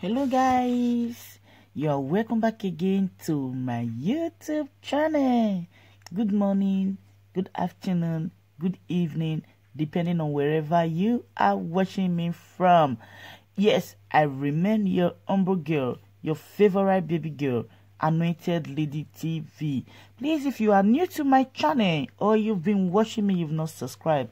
hello guys. You're welcome back again to my youtube channel. Good morning good afternoon good evening depending on wherever you are watching me from. Yes i remain your humble girl your favorite baby girl anointed lady tv please if you are new to my channel or you've been watching me you've not subscribed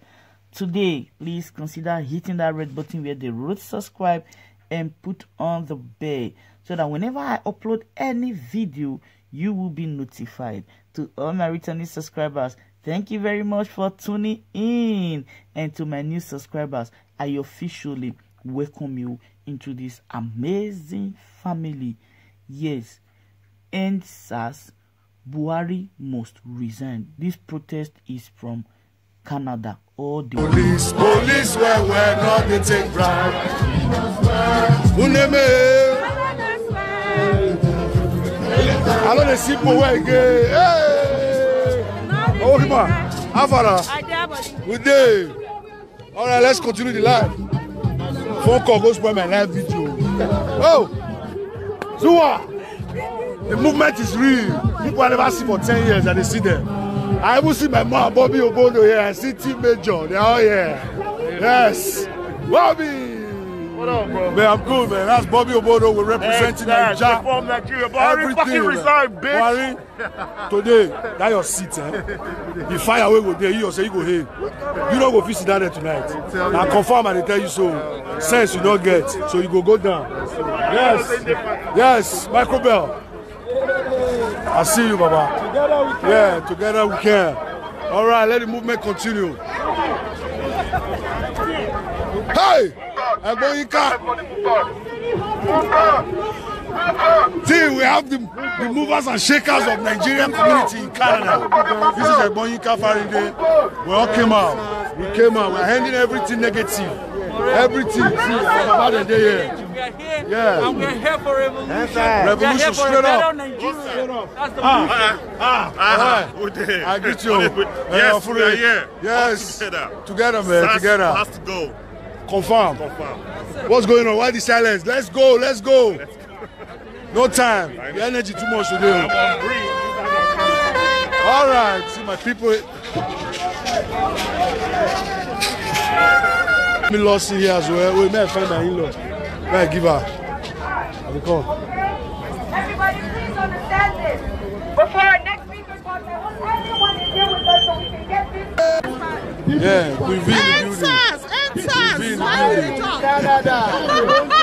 today please consider hitting that red button where the wrote subscribe and put on the bell so that whenever I upload any video, you will be notified. To all my returning subscribers, thank you very much for tuning in. And to my new subscribers, I officially welcome you into this amazing family. Yes, and SARS Buhari must resign. This protest is from Canada. All the police, police, where we're not they take bribe. Uneme. I know the simple way again. Hey! Oh, on. Afara. We day. All right, let's continue the live. Phone call goes by my live video. Oh, Zua. The movement is real. People I never see for 10 years and they see them. I even see my mom, Bobby Obono here. I see Team Major. They're all here. Yes. Bobby. What up, bro? Man, I'm good, man. That's Bobby Obono. We're representing Yes, Nigeria. From Nigeria. Buhari fucking man. resign, bitch. Buhari, today, that your seat, eh? The fire away go there, you yourself, you go here. You don't go fit sit down there tonight. Now confirm and they tell you so. Sense you don't get, so you go go down. Yes, yes, Michael Bell. I see you, Baba. Yeah, together we can. All right, let the movement continue. Hey, Ẹ̀gbọ́n. See, we have the, the movers and shakers of Nigerian community in Canada. This is Ẹ̀gbọ́n yín. We all came out. We came out. We're handling everything negative. Everything. About the day here. We are here, Yeah. and we are here for revolution. We Revolution are here for straight up. Nigeria. That's the Ah, ah, Ah, all right. we did. I get you. Yes, we are here. Yes. Together. Together, man. SARS Together. has to go. Confirm. Confirm. What's going on? Why the silence? Let's go. Let's go. No time. The energy too much today. All right. See my people. Me lost in here as well. Wait, may I find my in-law? May I give her? I will come. Everybody, please understand this. Before our next speaker comes, I want everyone to deal with us so we can get this. Yeah, we be in the building. We be in the building.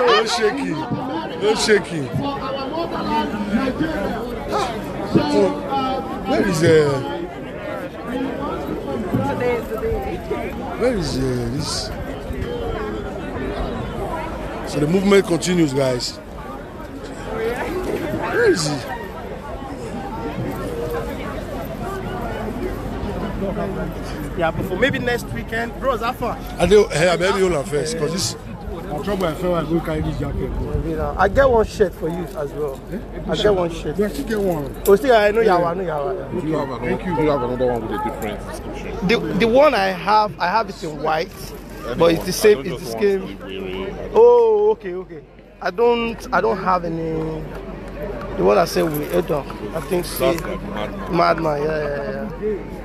No shaking. No shaking. Oh, where is uh, where is uh, this? So the movement continues, guys. Where is he? Yeah, but for maybe next weekend, bros, how far? I do. Hey, I better hold on first, cause this. I'm trouble. I feel I go carry this jacket. You I get one shirt for you as well. Eh? I get one shirt. Do I still get one? Oh, still, I know Yawa, I know Yawa. Do you have another, Thank you. You have another one with a different description? The, the one I have, I have it in white, but it's the same, it's the same. want to be weary. Oh, okay, okay. I don't, I don't have any. The one I said with Edon, I think. That's See, like madman. Madman, yeah, yeah, yeah.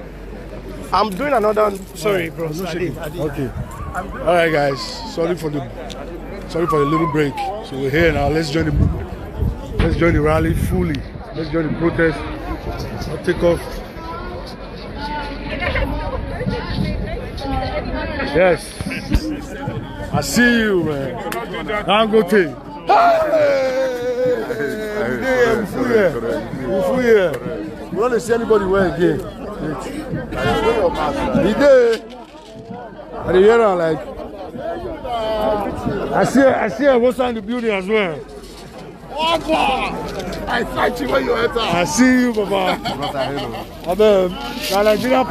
I'm doing another. Sorry, bros. I did, I did. Okay. All right, guys. Sorry for the sorry for the little break. So we're here now. Let's join the let's join the rally fully. Let's join the protest. I'll take off. Yes. I see you, man. I'm Dangote. Hey! We don't see anybody wear again. He did. And you hear like. I see, I see a what's on the building as well. I fight you when you enter. I see you, Baba. Abeg, na Nigeria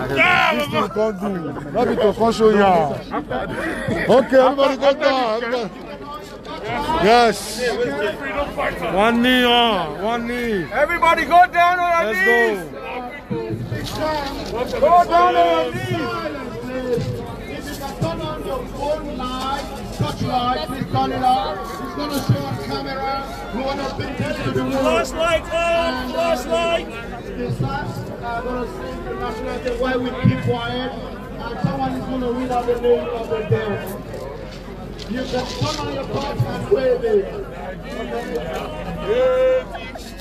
this thing come do. No be to come show ya. Okay, everybody go down. Yes. One knee on, one knee. Everybody go down on your Let's go. Go down on your knees. If you can turn on your phone light, touch light, please turn it on. It's gonna show on camera We want to bring this to the world. Flashlight on! Flashlight! The stars are going to sing the national anthem while we keep quiet. And someone is going to read out the name of the dead. You can turn on your back and wave it.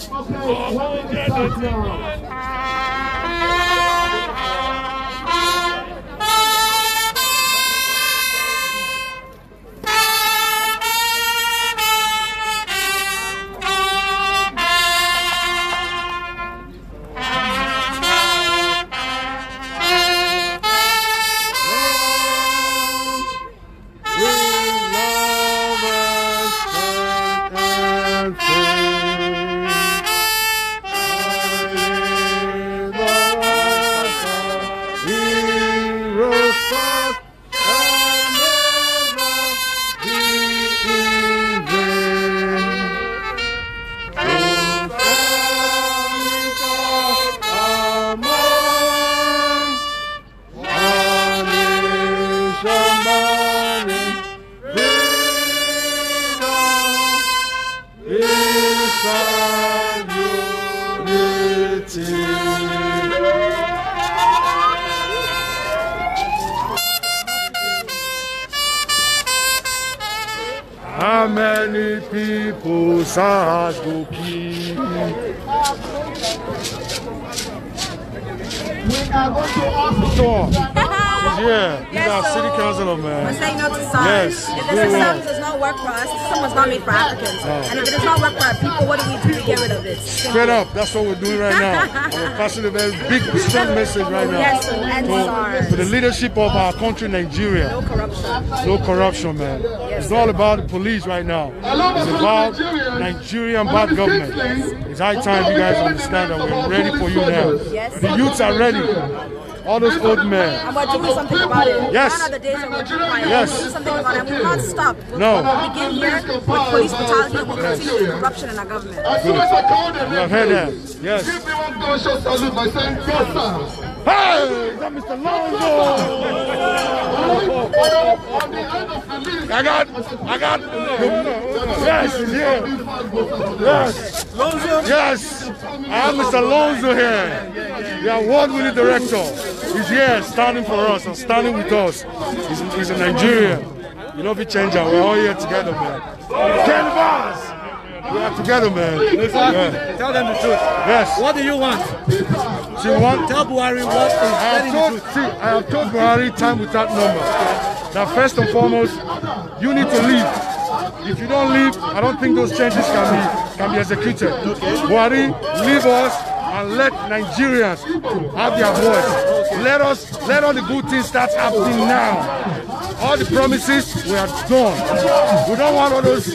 Okay, when we start now. Straight up, that's what we're doing right now. We're passing a very big, strong message right now Yes, to to, the leadership of our country, Nigeria. No corruption. No corruption, man. It's all about the police right now. It's about Nigerian bad government. It's high time you guys understand that we're ready for you now. Yes. The youths are ready. All those old men. And we're doing something about it. Yes. Gone are the days when we're too quiet. Yes. We're doing something about it. We will not stop. We'll No. we'll begin here with police brutality and we'll continue with corruption in our government. As soon as I call the You have heard that? Yes. give me one gunshot salute by saying, Go, sir. Hey, is that Mr. Lonzo? On the end of the list, I got, I got, yes, he's here. Yes, yes, I have Mr. Lonzo here, the award-winning director. He's here, standing for us and standing with us. He's, he's a Nigerian. You know, if we change that, we're all here together, man. Canvas! We are together, man. Yeah. Tell them the truth. Yes. What do you want? See what? Tell Buhari what is I have told, see, I have told Buhari time without number that first and foremost, you need to leave. If you don't leave, I don't think those changes can be can be executed. Buhari, leave us and let Nigerians have their voice. Let us let all the good things start happening now. All the promises we are done. We don't want all those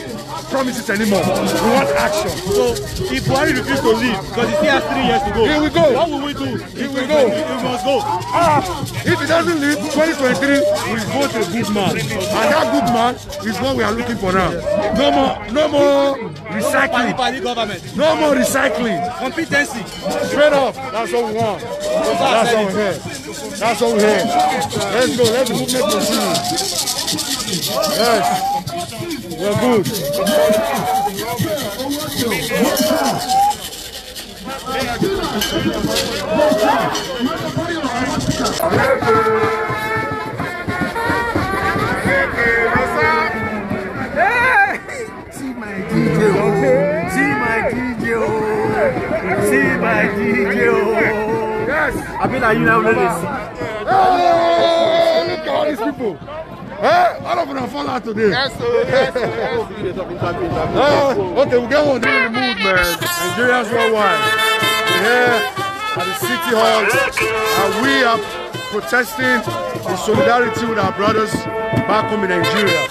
promises anymore. We want action. So if Buhari refuses to leave because he still has three years to go, Here we go. what will we do? Here we go. We must go. Ah, if he doesn't leave, 2023 will vote a good man. And that good man is what we are looking for now. No more, no more recycling. party government. No more recycling. Competency. Straight up. That's what we want. That's what we're here. That's what we're here. Let's go. Let the movement continue. Yes. We're good. See my DJ, oh. See my DJ, oh. See my DJ, oh. Yes. I mean, are you now this? Hey, look at all these people. Hey, all of them are fall out today. Yes, sir. Yes, eh, okay, we get one day in the mood, man. Nigerians worldwide. We're here at the City Hall, and we are protesting in solidarity with our brothers back home in Nigeria.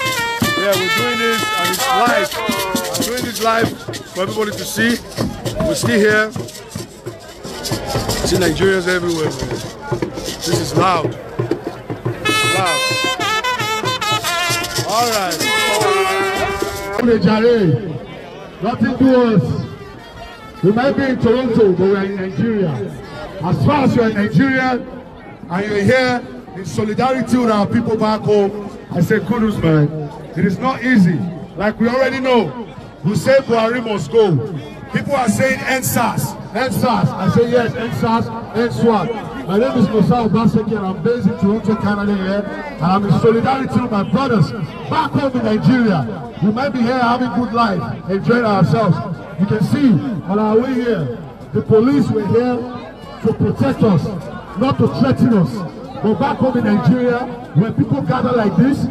Yeah, we're doing this, and it's live. I'm doing this live for everybody to see. We're still here. See Nigerians everywhere, man. This is loud. Loud. All right. Nothing to us. We might be in Toronto, but we are in Nigeria. As far as you are in Nigeria and you're here in solidarity with our people back home, I say kudos, man. It is not easy. Like we already know, say Buhari must go. People are saying End SARS, End SARS. I say yes, End SARS, NSWAT. My name is Nosa Obaseki and I'm based in Toronto, Canada here. And I'm in solidarity with my brothers back home in Nigeria. We might be here having good life, enjoying ourselves. You can see on our way here, the police were here to protect us, not to threaten us. But back home in Nigeria, when people gather like this,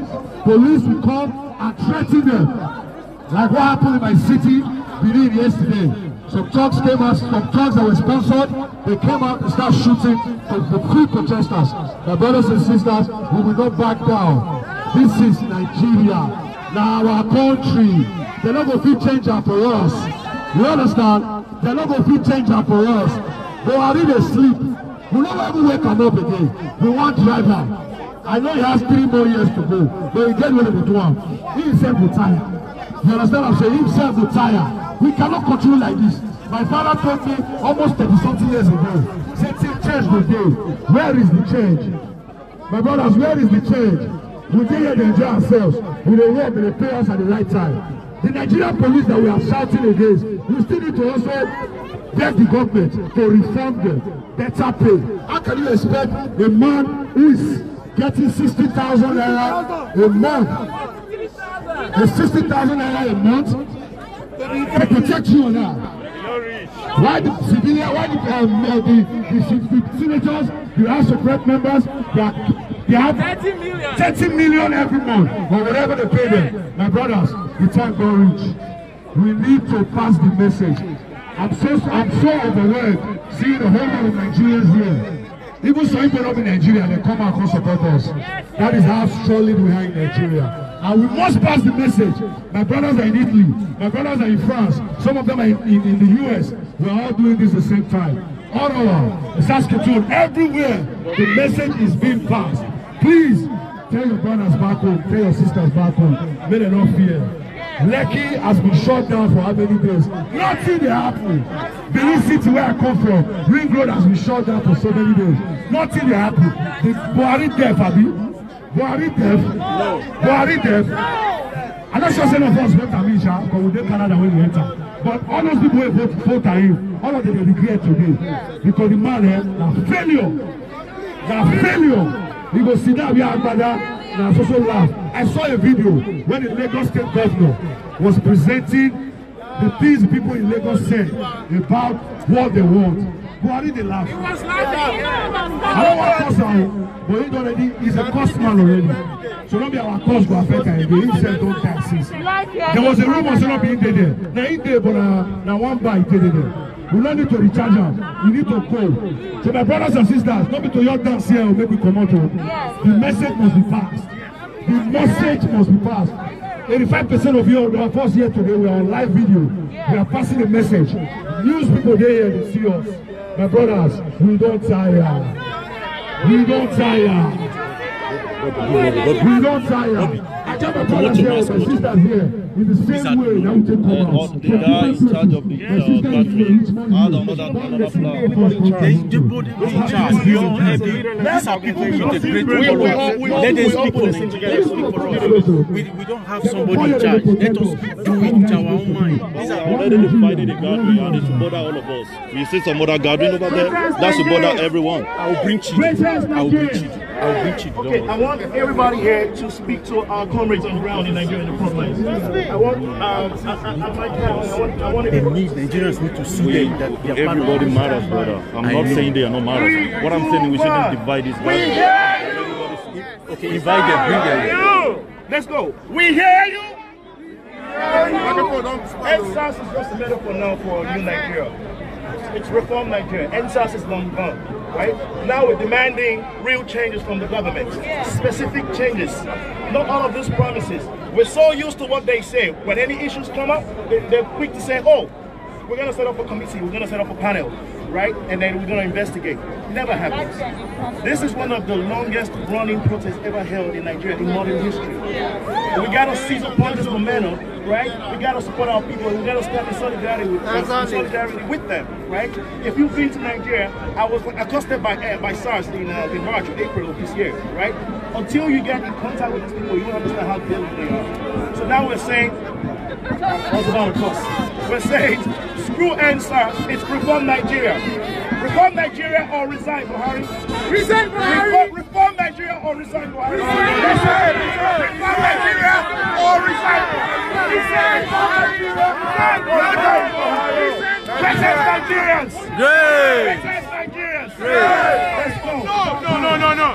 police will come and threaten them. Like what happened in my city, Benin yesterday. Some thugs came out, some thugs that were sponsored, they came out and started shooting the, the free protesters. My brothers and sisters, we will not back down. This is Nigeria. Now our country. They're not going to change am for us. You understand? They're not going to change am for us. But I need a sleep. We don't ever wake am up again. We want driver. I know he has three more years to go, but he get ready to do am. He himself will tire. You understand what I'm saying? He himself will tire. We cannot continue like this. My father told me almost 30 something years ago. Say, change the day. Where is the change? My brothers, where is the change? We dey here dey enjoy ourselves. We dey work, they pay us at the right time. The Nigerian police that we are shouting against, we still need to also beg the government to reform them, better pay. How can you expect a man who is getting sixty thousand naira a month, a sixty thousand naira a month, to protect you not? Why the civilian, why the, um, uh, the, the, the senators, the House of Rep members, they are They have 30 million. 30 million every month, or whatever they pay them. My brothers, the time don't reach. We need to pass the message. I'm so I'm so overwhelmed seeing the whole lot of Nigerians here. Even some people up in Nigeria, they come and support us. That is how solid we are in Nigeria. And we must pass the message. My brothers are in Italy. My brothers are in France. Some of them are in, in, in the US. We're all doing this at the same time. Ottawa, Saskatoon, everywhere, the message is being passed. Please tell your brothers back home, tell your sisters back home, may they not fear. Lekki has been shut down for how many days? Nothing dey happen. Benin City where I come from, Ring Road has been shut down for so many days. Nothing dey happen. The Buhari deaf, abi? Buhari deaf? No. Buhari deaf? I'm not sure say of us vote am in sha, because we dey Canada when we enter. But all those people wey vote am in, all of them dey regret today because the man eh, na failure. Na failure. You go sit down where Agbada na so so laugh. I saw a video when the Lagos State Governor was presenting the things people in Lagos said about what they want. Buhari dey laugh. He was laughing. I don't want cause am but he already he's a cost man already. So no be our cost go affect am again. He sef don taxes. There was a rumor say no be him dey there. Na him dey but na na one buy dey there. We don't need to recharge am. You need to go. So my brothers and sisters, not be to your dance here or make we come out. The message must be passed. The message must be passed. 85% of you of us here today, we are on live video. We are passing a message. News people they here to see us. My brothers, we don't tire. We don't tire. We don't tire. My brothers here, my sisters here, in the same way that we take commands. The guy in charge of the uh, gathering had another another plan. They they put in charge. We all every these are people with a great following. Let them speak for Nigeria. Let them speak for us. We we don't have somebody in charge. Let us do it with our own mind. These are already divided the gathering and it should bother all of us. We see some other gathering over there. That should bother everyone. I will bring cheat. I will bring cheat. I will bring cheat. Okay, I want everybody here to speak to our comrades on ground in Nigeria in the front lines. I want, um, I, I, I, might have, I want, I want They need Nigerians need to swear that they are Everybody matters, brother. I'm I not know. saying they are not matters. What I'm saying is we shouldn't divide this gathering. Okay, invite them, bring them. you. Let's go. We hear you. End SARS is just a metaphor now for new Nigeria. It's reform Nigeria. End SARS is long gone, right? Now we're demanding real changes from the government. Specific changes. Not all of these promises. We're so used to what they say. When any issues come up, they, they're quick to say, oh, we're going to set up a committee, we're going to set up a panel, right? And then we're going to investigate. Never happens. This is one of the longest running protests ever held in Nigeria in modern history. We got to seize upon this momentum, right? We got to support our people. We got to stand in solidarity with, in solidarity with them, right? If you've been to Nigeria, I was accosted by uh, by SARS in, uh, in March, or April of this year, right? Until you get in contact with these people, you don't understand how deadly they are. So Now we're saying, what's about the cost? We're saying, screw End SARS, it's reform Nigeria. Reform Nigeria or resign, Buhari. Resign, Buhari. Reform, reform Nigeria or resign, Buhari. Resign. Reform Nigeria or resign, Buhari. Resign, Buhari. Resign, Buhari. Present Nigerians. Great. Present Nigerians. Great. Let's go. No, no, no, no, no.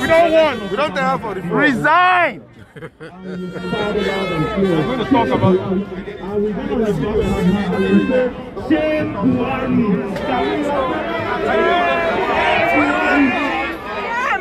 We don't want. We don't have for the Resign. We're going to talk about Shame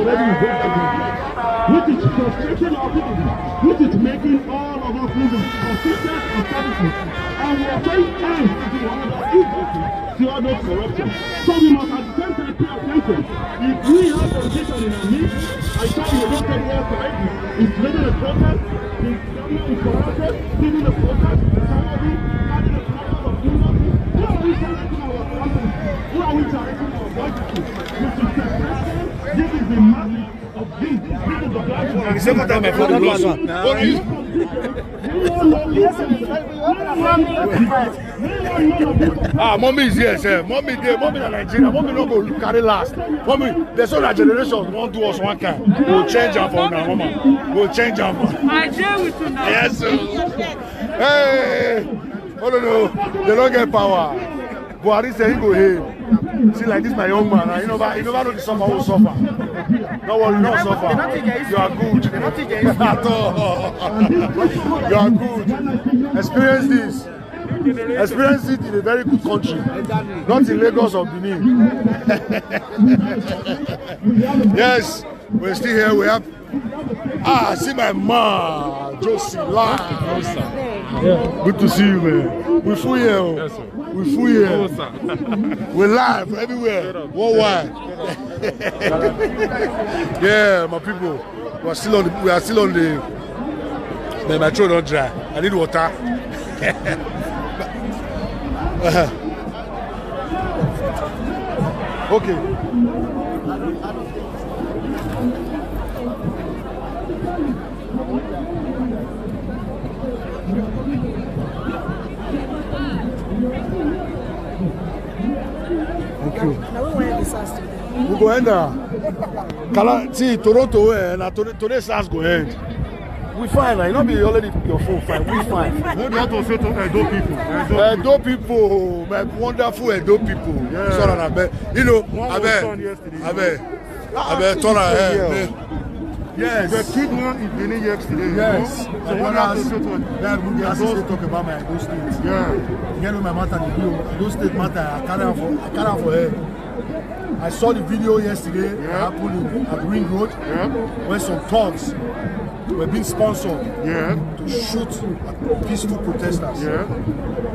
which is frustrating our people, which is making all of us losing consistent and services. And we are very kind to one another injustice to those corruption. So we must at the same time pay attention. If we have politician in our midst, I tell you, don't take well correctly. It's leading a protest, the government is corrupted, leading a protest, somebody having a problem of injustice. Who are we challenging our country? Who are we challenging our voices. President, this is the matter of this. This is the black The second time I found the last one. What is Ah, mommy is here, sir. Mommy there, mommy in Nigeria. Mommy no go carry last. Mommy, there's other generation won't do us one kind. We'll change am for now, mama. We'll change am. I with you now. Yes, sir. Hey! Oh no no, they don't get power. Buhari say he go hail. See like this my young man, ah, you never, you never know the suffer will suffer. No worry, you don't suffer. You are good. You are good. Experience this. Experience it in a very good country, not in Lagos or Benin. yes, we're still here. We have ah, I see my man, Josie live. Good to see you, man. We full here. oh. We full here. we live everywhere, worldwide. yeah, my people. We are still on. The, we are still on the. Man, my throat don't dry. I need water. okay. Thank you. Now we want to disaster. We go end am. Kala, see, Toronto, eh, na today, today SARS go end. We fine, na, you no be only your phone fine, we fine. You have to say to Edo people? Edo people, my wonderful Edo people. Yeah. Sorry, na beg. You know, abeg, abeg, abeg, turn am, eh. Yes. The kid one is Benin yesterday. Yes. You know? So what have to to it? Yeah, we dey still talk about my Edo state. Yeah. You know my matter. Edo state matter, I carry for, I carry for head. I saw the video yesterday Yeah. happened at Ring Road Yeah. where some thugs were being sponsored Yeah. to shoot at peaceful protesters. Yeah.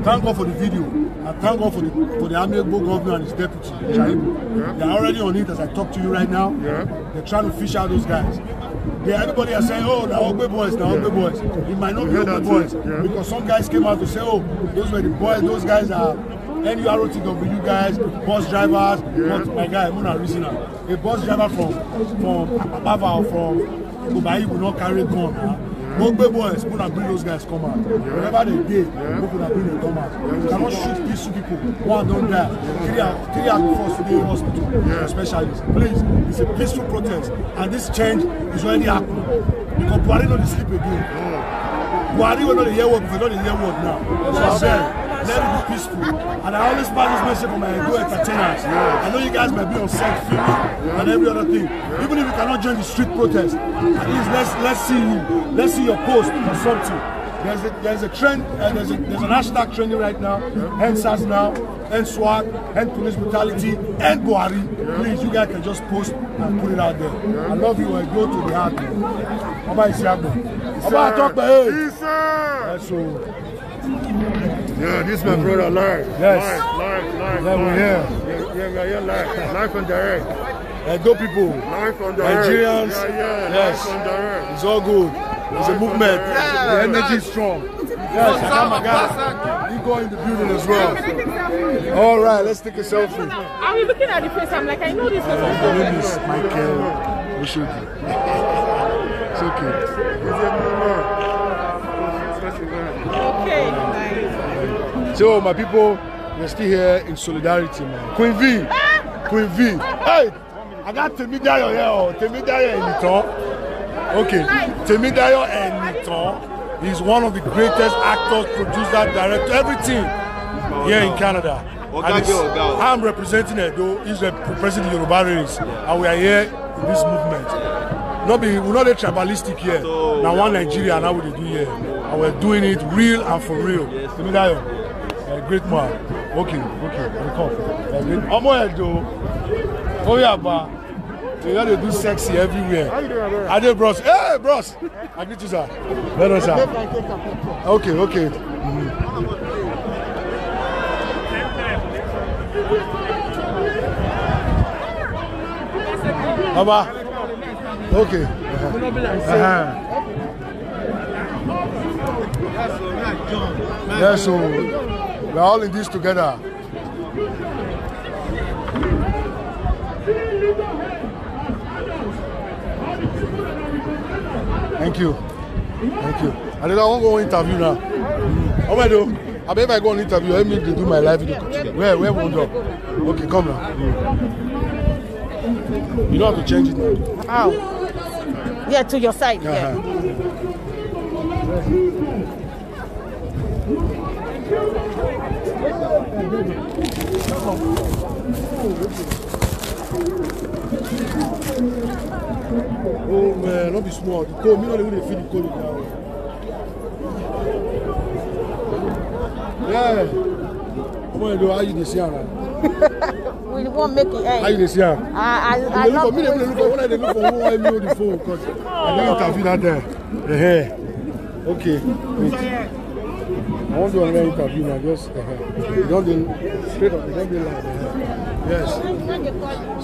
Thank God for the video and thank God for the for the amiable governor and his deputy. Yeah. They're already on it as I talk to you right now. Yeah. They're trying to fish out those guys. Yeah, everybody are saying, oh, the Ogbe boys, the Ogbe boys. It might not be Yeah, Ogbe boys. Yeah. because some guys came out to say, oh, those were the boys, those guys are NUROTW guys, bus drivers. Yeah. But my guy, Muna Rizina, a bus driver from from Apapa or from Kubai will not carry gun. Huh? Ogbe boys, Muna bring those guys come out. Wherever they did, Muna bring them come out. You cannot shoot peaceful people. One don't die. Three are three are before today in hospital. Yeah. Specialists. Please, it's a peaceful protest, and this change is already happening. Because Buhari no dey sleep again. Buhari will not hear word before, not dey hear word now. So I beg, let it be peaceful. And I always pass this message for my Edo entertainers. I know you guys might be on set filming and every other thing. Even if you cannot join the street protest, at least let's let's see you. Let's see your post or something. There's a there's a trend, uh, there's a there's an hashtag trending right now. End SARS now, end SWAT, end police brutality, end Buhari. Please, you guys can just post and put it out there. I love you and go to the heart. Oba Isiagbo. Oba Atokpe, hey. Yeah, so Yeah, this is my brother live. Yes. Live, live, live. Yeah, we're here. Yeah. Yeah, we are here live. Live and direct. Edo people, Live and direct. Nigerians, Yeah, yeah. yes, Live and direct. it's all good. It's a movement. The energy is strong. Yes, Shaka Magana. He go in the building as well. All right, let's take a selfie. I was looking at the face. I'm like, I know this My person. name is Michael Oshoki. It's okay. Okay, So, my people, we're still here in solidarity, man. Queen V. Queen V. Hey, I got Temidayo here. Oh. Temidayo Enitan. Okay, Temidayo Enitan is one of the greatest actors, producer, director, everything here in Canada. And. I'm representing Edo. He's representing Yoruba race. And we are here in this movement. Not be, we're not a tribalistic here. now one Nigeria, now we do here. And we're doing it real and for real. Temidayo great man okay okay i come a great Oh yeah, ba. they got to do sexy everywhere How you ade bros hey bros i greet you sir Let us out. okay okay. Mm -hmm. baba okay. Uh -huh. That's all. That's all we're all in this together. Thank you. Thank you. And then I want to go interview now. How about you? I bet if I go on interview, let me do my live video. Where, where won't drop? Okay, come now. You don't have to change it now. How? Yeah, to your side. Yeah. Uh-huh. Oh man, not be small. The cold, me not even feel the cold now. Yeah. Come on, do how you am now? We won't make it How you end. see am? I, I, I love me, dey look for dey look for who I on the phone because I don interview that time. The hair. Okay. Wait. I want to do another interview now. Just uh, you don't dey straight up. You don't dey loud. Uh, yes.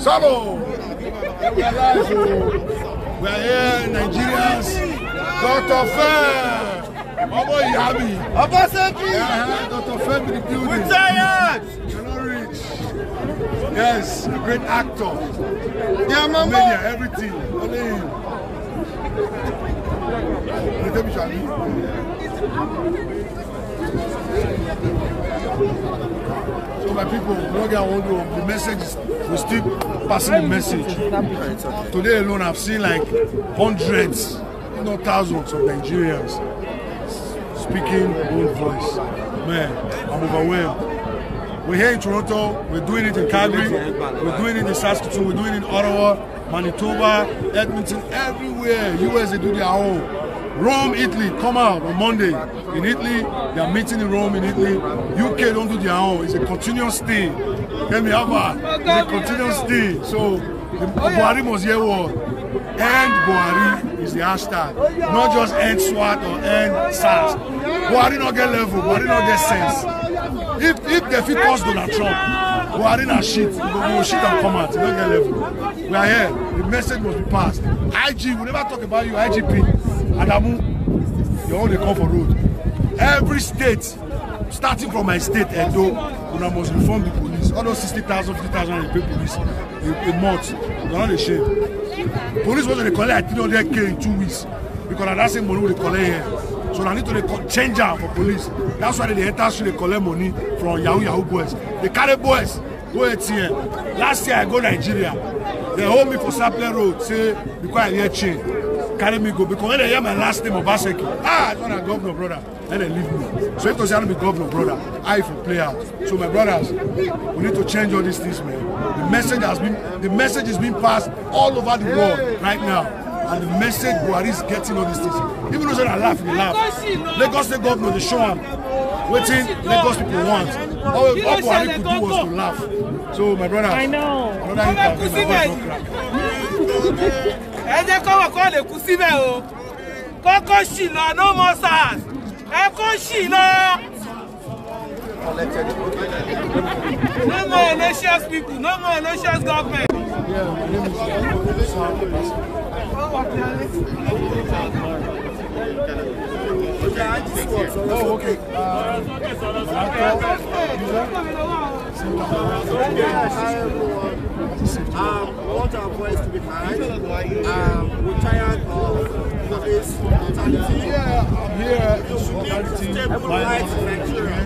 Sabo. We are live. So we are here, Nigerians. Dr. Fair. Ọmọ ìyá mi. Obaseki! Yeah, Dr. Fair be the building. We're tired! You're not rich. Yes, a great actor. Yeah, mama. Mania, everything. Only him. You tell me, Charlie. So my people, don't get one do. The message we still passing the message. Today alone, I've seen like hundreds, if not thousands of Nigerians speaking one voice. Man, I'm overwhelmed. We're here in Toronto, we're doing it in Calgary, we're doing it in Saskatoon, we're doing it in Ottawa, Manitoba, Edmonton, everywhere. US, they do their own. Rome, Italy, come out on Monday. In Italy, they are meeting in Rome in Italy. UK don't do their own. It's a continuous thing. Tell me how far? It's a continuous thing. So, the Buhari must hear what? End Buhari is the hashtag. Not just end SWAT or end SARS. Buhari not get level, Buhari not get sense. If if they fit cause Donald Trump, Buhari na shit, he go shit and come out, he don't get level. We are here, the message must be passed. IG, we never talk about you, IGP, Adamu, you only come for road. Every state, starting from my state, Edo, una must reform the police. All those 60,000, 50,000 they pay police a, a month, they're not ashamed. Police was dey collect like 300k in two weeks because na that same money we dey collect here. So na need to dey change am for police. That's why they enter street dey collect money from yahoo yahoo boys. They carry boys go ATM. Last year I go Nigeria. They hold me for Sapele Road say because I hear chain. Carry me go because when they hear my last name Obaseki, ah, I thought na governor brother. Then they leave me. So if to say I no be governor brother, I for play out. So my brothers, we need to change all these things, man. The message has been the message is being passed all over the world right now. And the message Buhari is getting all these things. Even though say na laugh, they laugh. Lagos State governor, they show am wetin Lagos people want. All, all Buhari could do was to laugh. So my brothers, I know. another interview, my voice don crack. ẹ jẹ́ kọ́wọ́ kọ́ lè kú síbẹ̀ o kọ́kọ́ sì lọ no more sars ẹ kó sì lọ. No more Onesia's people, no more Onesia's government. Yeah, Oh, okay. Um, we want our voice to be heard. Um, we're tired of police brutality. Yeah, I'm stable rights in Nigeria.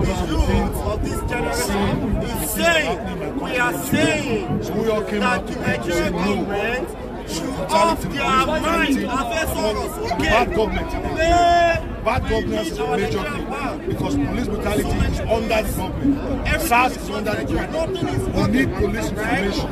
The youth of this generation is saying, we are saying that the Nigerian government off their mind. Afẹ́ sọ̀rọ̀ Bad sókè. government. Bad governance is a major thing because police brutality is under the government. SARS is under the government. We need police information.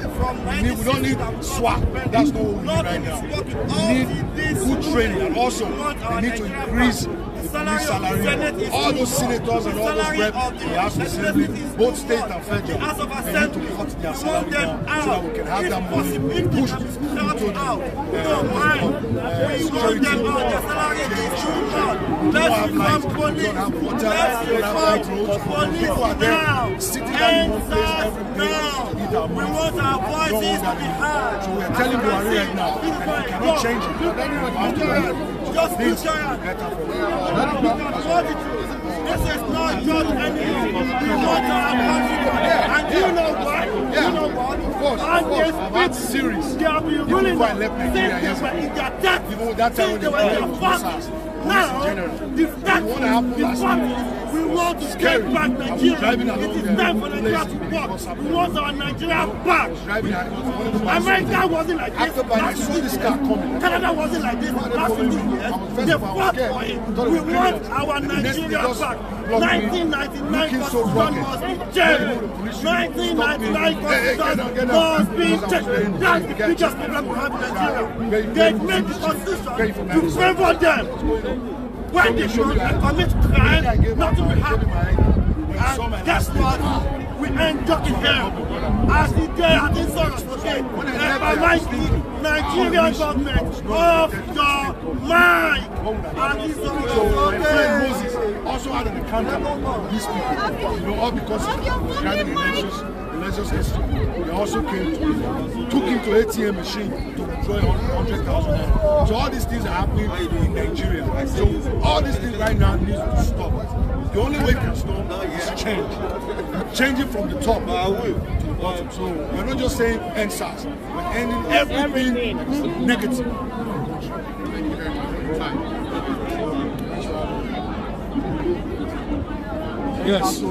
We, we don't need swap. That's not what we need right now. We need good training and also we need to increase police salary. All those senators and all those reps the House of Assembly, both state and federal, they need to cut their salary down so that we can have that money pushed into the uh, security. We don't have lights, we don't have water, we don't have light roads. People are there sitting down in one place every day to eat our money. We want our voices to be heard. So we are telling Buhari right now that we cannot change it. We have to let Just things keep quiet. better for us. This is not just anything. We want our country to be And you know why? You know what? Of course, And of course. I've had people- series. They have been Even ruling before I us left since Nigeria they were in their death. Even that time Since when they were in their in families. SARS, now, the fact the fact we want to Scary. back Nigeria. It is time for Nigeria to work. We want our Nigeria back. America wasn't like this last 15. Canada wasn't like this last 15. They fought for it. We want our Nigeria back. 1999 so constitution must be changed. 1999 constitution must be changed. That's the biggest problem we have in Nigeria. They made the constitution to favor them. When they commit crime, nothing will happen. And guess what? We end up in hell. As the day think so okay, Everlasting Nigerian oh, government off your mind. And my friend okay. Moses also had an encounter with these people. You know, all because driving the Lexus, the history. They also came to him, took him to ATM machine to withdraw 100,000 naira. So all these things are happening in Nigeria. So all these things right now need to stop. The only way it can stop is change. Changing from the top to the bottom. So we're not just saying end SARS. We're ending everything negative. Yes.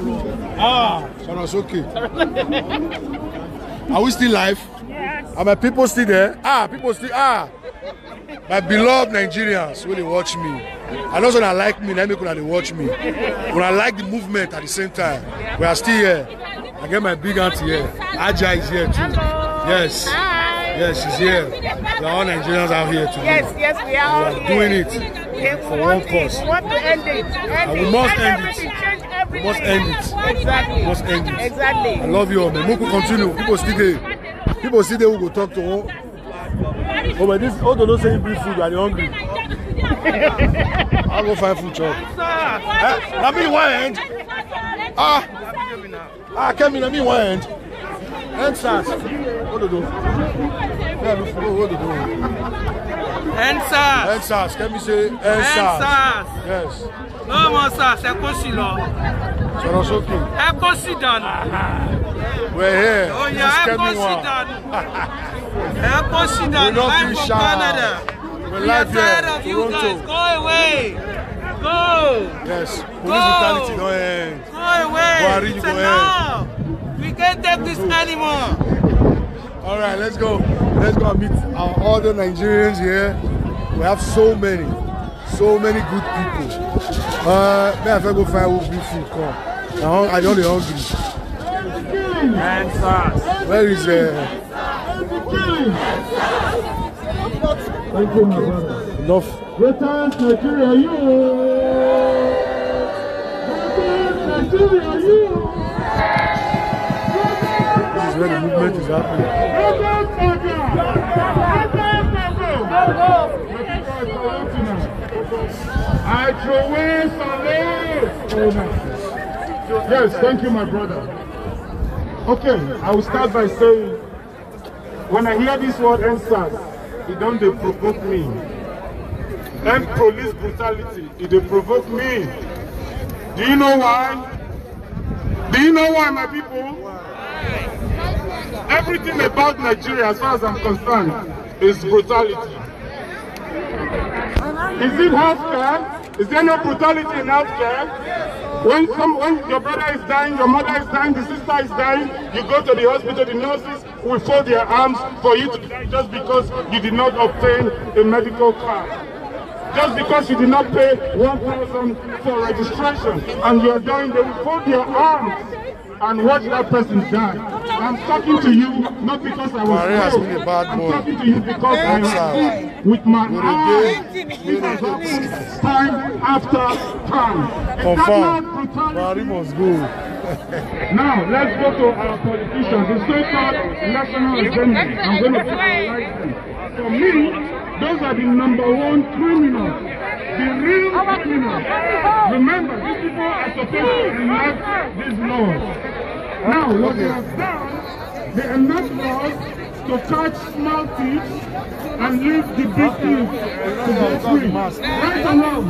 Ah, so it's okay. Are we still live? Yes. Are my people still there? Ah, people still ah. My beloved Nigerians, when they watch me. I know when I like me, let me when they watch me. I like the movement at the same time. We are still here. I get my big auntie here. Aja is here too. Yes. Yes, she's here. We are all Nigerians out here today. Yes, yes, we are. We all are doing it for one cause. Want to end it. End And we must End end it. We must end it. Exactly. We must end it. Exactly. I love you all, man. Make we continue. People still there. People still there who go talk to one. Oh, but this, all don't say you bring food, are you hungry? I'll go find food chop. Eh, na me one end. Ah, ah, Kemi, na me one end. End SARS. What do do? Yeah, look for what do do? End SARS. End SARS. Kemi say end End SARS. Yes. No more SARS. Ẹ kó sí lọ. Sọ̀rọ̀ sókè. Ẹ kó sí dànù. We're here. Oh yeah, ẹ kó sí dànù. Dànù. no Live fit from shout. Canada. We're We are tired of you Toronto. guys. Go away. Go. Yes. Go. Police brutality don't end. Go away. Buhari, you go enough. We can't take this anymore. All right, let's go. Let's go meet our other Nigerians here. We have so many, so many good people. Uh, may I go find who bring food come. I hung- I they hungry. And SARS. Where is uh, Thank you, my brother. enough? Return Nigeria, you. Return Nigeria, you. This is where the movement is happening. I throw away some. Yes, thank you, my brother. Okay, I will start by saying, when I hear this word End SARS, it don't dey provoke me. And police brutality, it dey provoke me. Do you know why? Do you know why, my people? Everything about Nigeria, as far as I'm concerned, is brutality. Is it healthcare? Is there no brutality in healthcare? When some, when your brother is dying, your mother is dying, the sister is dying, you go to the hospital, the nurses will fold their arms for you to die just because you did not obtain a medical card. Just because you did not pay 1,000 for registration and you are dying, they will fold their arms and watch that person die. I'm talking to you not because I was Maria has told. been a bad I'm boy. talking to you because I seen with my eyes. This has happened time after time. Confirm. Buhari must go. Now, let's go to our politicians, the so-called National Assembly. I'm going to analyze them. For me, those are the number one criminals. The real criminals. Remember, these people are supposed to enact these laws. Now, what they have done, they enact laws to catch small thieves and leave the big thieves to go free. Right or wrong?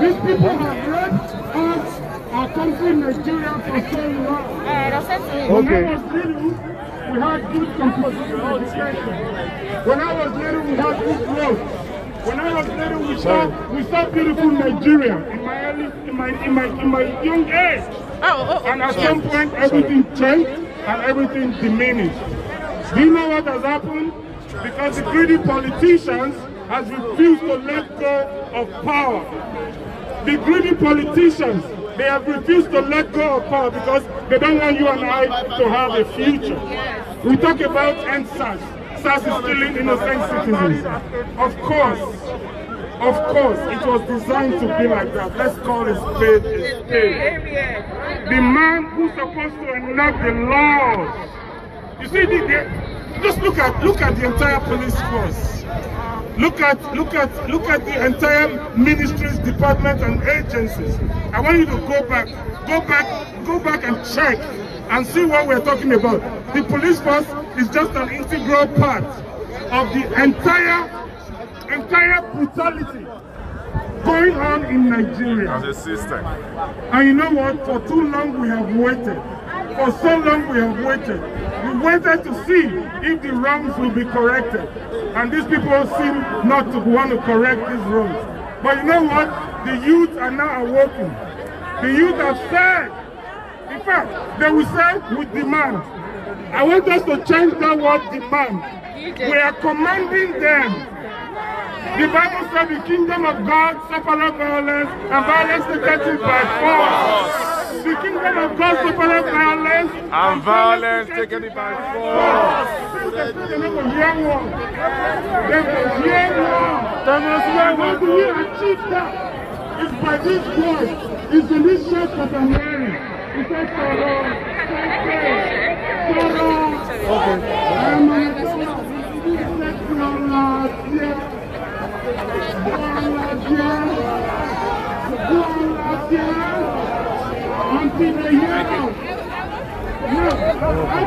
These people have raped us, our country, Nigeria, for so long. When I was little, we had good composition education. When I was little, we had good roads. When I was little, we saw we saw beautiful Nigeria in my early, in my in my in my young age. Oh, oh, oh. And at some point, everything changed and everything diminished. Do you know what has happened? Because the greedy politicians has refused to let go of power. The greedy politicians, they have refused to let go of power because they don't want you and I to have a future. We talk about End SARS. Is killing innocent citizens. Of course, of course, it was designed to be like that. Let's call it spade a spade. The man who's supposed to enact the laws. You see, just look at look at the entire police force. Look at look at look at the entire ministries, departments, and agencies. I want you to go back, go back, go back and check and see what we're talking about. The police force is just an integral part of the entire entire brutality going on in Nigeria. As a system. And you know what? For too long we have waited. For so long we have waited. We waited to see if the wrongs will be corrected. And these people seem not to want to correct these wrongs. But you know what? The youth are now awoken. The youth have said, in fact, they will say, we demand. I want us to change that word demand. We are commanding them the Bible said the kingdom of God suffereth violence, and violence taken by force. The kingdom of God suffereth violence, And violence taken it by force. They will hear war. They will hear war. How do we achieve that? It's by this voice. It's in this shirt that I'm wearing. It says sorrow. Sorrow. Okay. I'm a sorrow. Yeah. Until they hear out.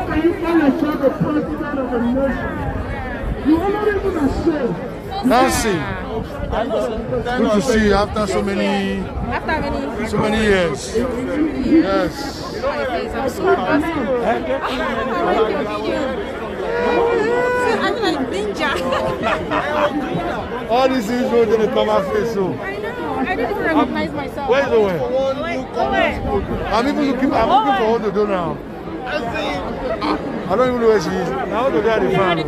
Can you call yourself the president of a nation? You are not even ashamed. Nancy, good to see you after so many, After many. so many years. Yes. I'm like ninja. All these things go to the cover face, so. I didn't even recognize myself. Where is Owen? I'm even looking, I'm looking for what to do now. I don't even know where she is. Now what to do at the farm?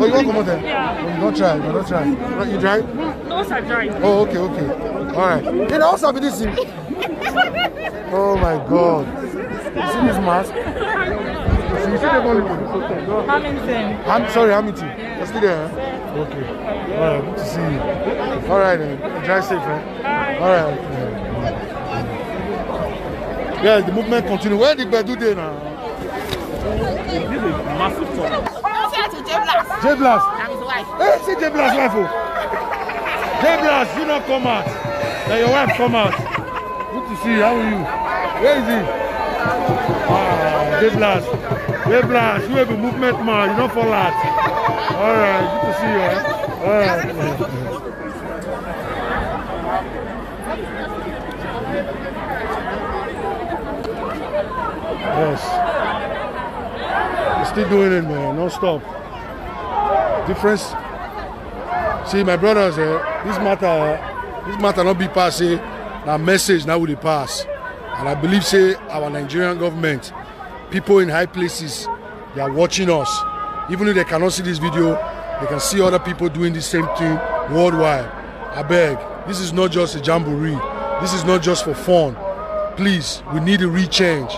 Oh, you want to come out there? Yeah. Oh, you don't try, you don't try. No, You drive? No, sir, drive. Oh, okay, okay. All right. Now what's up this? Oh my God. You see this mask? You see the volleyball? Hamilton. I'm sorry, Hamilton. You're still there, huh? Okay. All right, good to see you. All right, then. Drive safe, huh? All right. Yeah, the movement continue. Where did Bedu day now? This is a massive talk. J Blast. I'm his wife. Hey, see J Blast wife. oh. J Blast, you not come out. Now your wife come out. Good to see you. How are you? Where is he? Ah, they blast. They blast. You have a movement man. You don't fall out. All right. Good to see you. Eh? All right. Yes. We're still doing it, man. Non stop. Difference. See, my brothers, eh, this matter, this matter not be pass. Eh, na message now will pass. And I believe, say, our Nigerian government, people in high places, they are watching us. Even if they cannot see this video, they can see other people doing the same thing worldwide. I beg, this is not just a jamboree. This is not just for fun. Please, we need a re-change.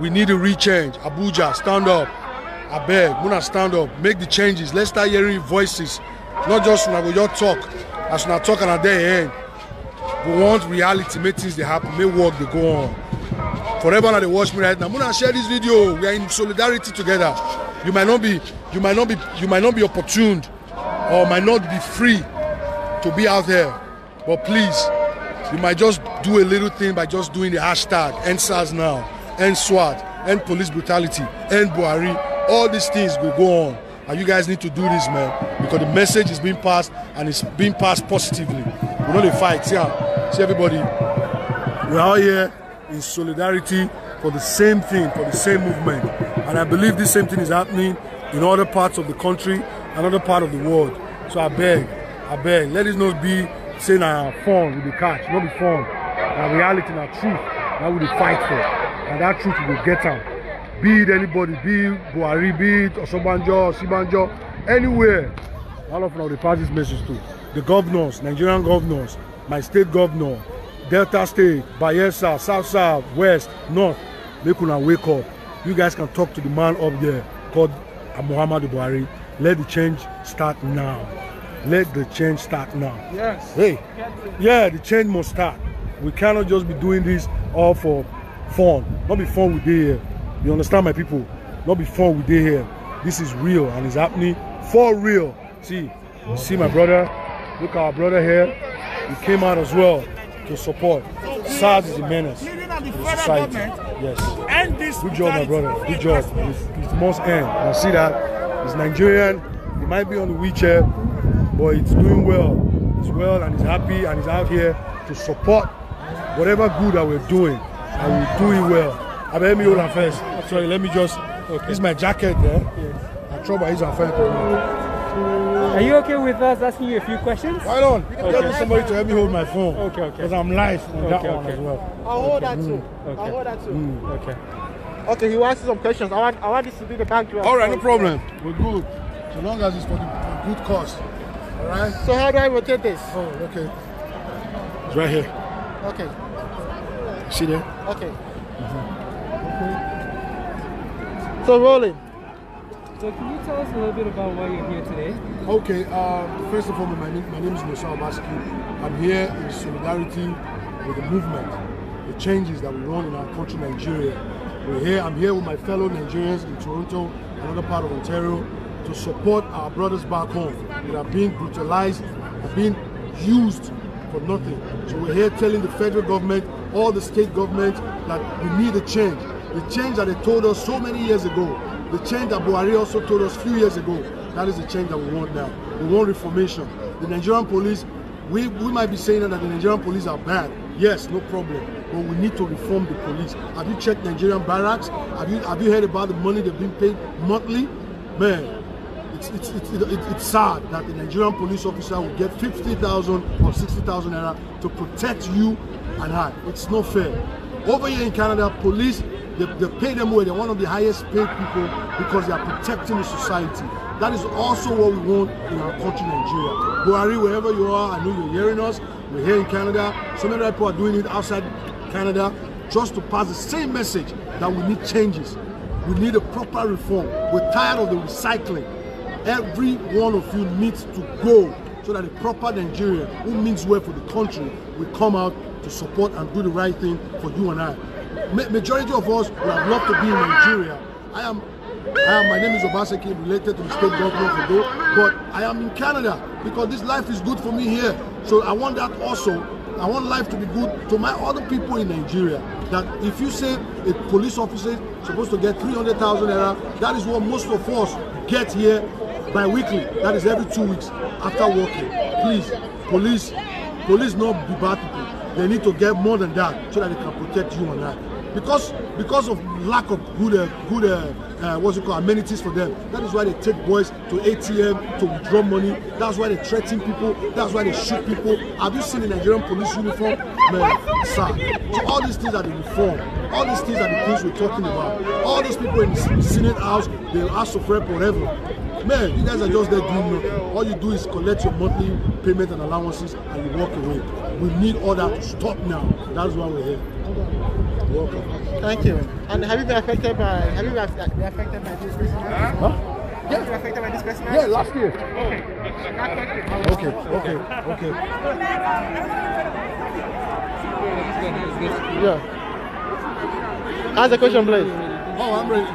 We need a re-change. Abuja, stand up. I beg, Muna, stand up. Make the changes. Let's start hearing voices. Not just when I go your talk. As when I talk and I their end. We want reality, make things they happen, make work they go on. Forever now they watch me right now. Muna share this video. We are in solidarity together. You might not be, you might not be, you might not be opportuned, or might not be free to be out there. But please, you might just do a little thing by just doing the hashtag end SARS now, end SWAT, police brutality, end Buhari. All these things will go on. And you guys need to do this, man, because the message is being passed and it's being passed positively. We know the fight. See, see everybody. We're all here in solidarity for the same thing, for the same movement. And I believe this same thing is happening in other parts of the country, another part of the world. So I beg, I beg, let it not be saying uh, fun with the catch, not be fun. Now reality, now truth, that we fight for. And that truth will get out. Be it anybody, be it Buhari, be it Osobanjo, Sibanjo, anywhere. All of them they pass this message to. The governors, Nigerian governors, my state governor, Delta State, Bayelsa, South South, West, North, make una wake up. You guys can talk to the man up there called Muhammadu Buhari. Let the change start now. Let the change start now. Yes. Hey, yeah, the change must start. We cannot just be doing this all for fun. Not be fun we dey here. You understand, my people? Not be fun we dey here. This is real and it's happening for real. See, you see my brother. Look our brother here. He came out as well to support. SARS is a menace to society. Yes. End this Good job, my brother. Good job. It's, it must end. I see that. He's Nigerian. He might be on the wheelchair, but it's doing well. He's well and he's happy and he's out here to support whatever good that we're doing. And we do it well. I let me hold on first. Sorry, let me just. This is my jacket eh? there. I trouble is on first. Are you okay with us asking you a few questions? Why not? I Okay. just need somebody to help me hold my phone. Okay, okay. Because I'm live on that Okay, one as well. I'll hold that too. Mm. I'll hold that too. Mm. Okay. Okay, he will ask you some questions. I want, I want this to be the backdrop. All right, no problem. We're good. So long as it's for the good cause. All right? So how do I rotate this? Oh, okay. It's right here. Okay, See there? okay. So rolling. So can you tell us a little bit about why you're here today? Okay, um, first of all, my name, my name is Nosa Obaseki. I'm here in solidarity with the movement, the changes that we want in our country, Nigeria. We're here, I'm here with my fellow Nigerians in Toronto, another part of Ontario, to support our brothers back home that are being brutalized, are being used for nothing. So we're here telling the federal government, all the state governments, that we need a change. The change that they told us so many years ago, the change that Buhari also told us a few years ago, that is the change that we want now. We want reformation. The Nigerian police, we, we might be saying that the Nigerian police are bad. Yes, no problem. But we need to reform the police. Have you checked Nigerian barracks? Have you have you heard about the money they've been paid monthly? Man, it's, it's, it's, it, it- it's sad that the Nigerian police officer will get 50,000 or 60,000 naira to protect you and I. It's not fair. Over here in Canada, police, they, they pay them well. They're one of the highest paid people because they are protecting the society. That is also what we want in our country, Nigeria. Buhari, wherever you are, I know you're hearing us. We're here in Canada. So many people are doing it outside Canada just to pass the same message that we need changes. We need a proper reform. We're tired of the recycling. Every one of you needs to go so that a proper Nigerian who means well for the country will come out to support and do the right thing for you and I. Ma- majority of us would have loved to be in Nigeria. I am, I am. My name is Obaseki, related to the state government though, but I am in Canada because this life is good for me here. So I want that also I want life to be good to my other people in Nigeria. That if you say a police officer is supposed to get 300,000 naira, that is what most of us get here bi-weekly. That is every two weeks after working. Please, police, police not be bad people. They need to get more than that so that they can protect you and I. Because because of lack of good uh, good uh, uh, what's it called amenities for them. That is why they take boys to ATM to withdraw money. That's why they threaten people. That's why they shoot people. Have you seen the Nigerian police uniform? Man, sir. So all these things are the reform. All these things are the things we're talking about. All those people in the Senate House, they ask for whatever. Man, you guys are just there doing nothing. All you do is collect your monthly payment and allowances and you walk away. We need all that to stop now. That's why we're here. Welcome. Thank you. And have you been affected by have you been affected by this person? Huh? Have you been affected by this person? Yeah, last year. Okay. Okay, okay, okay. Yeah. Ask the question, please. Oh, I'm ready.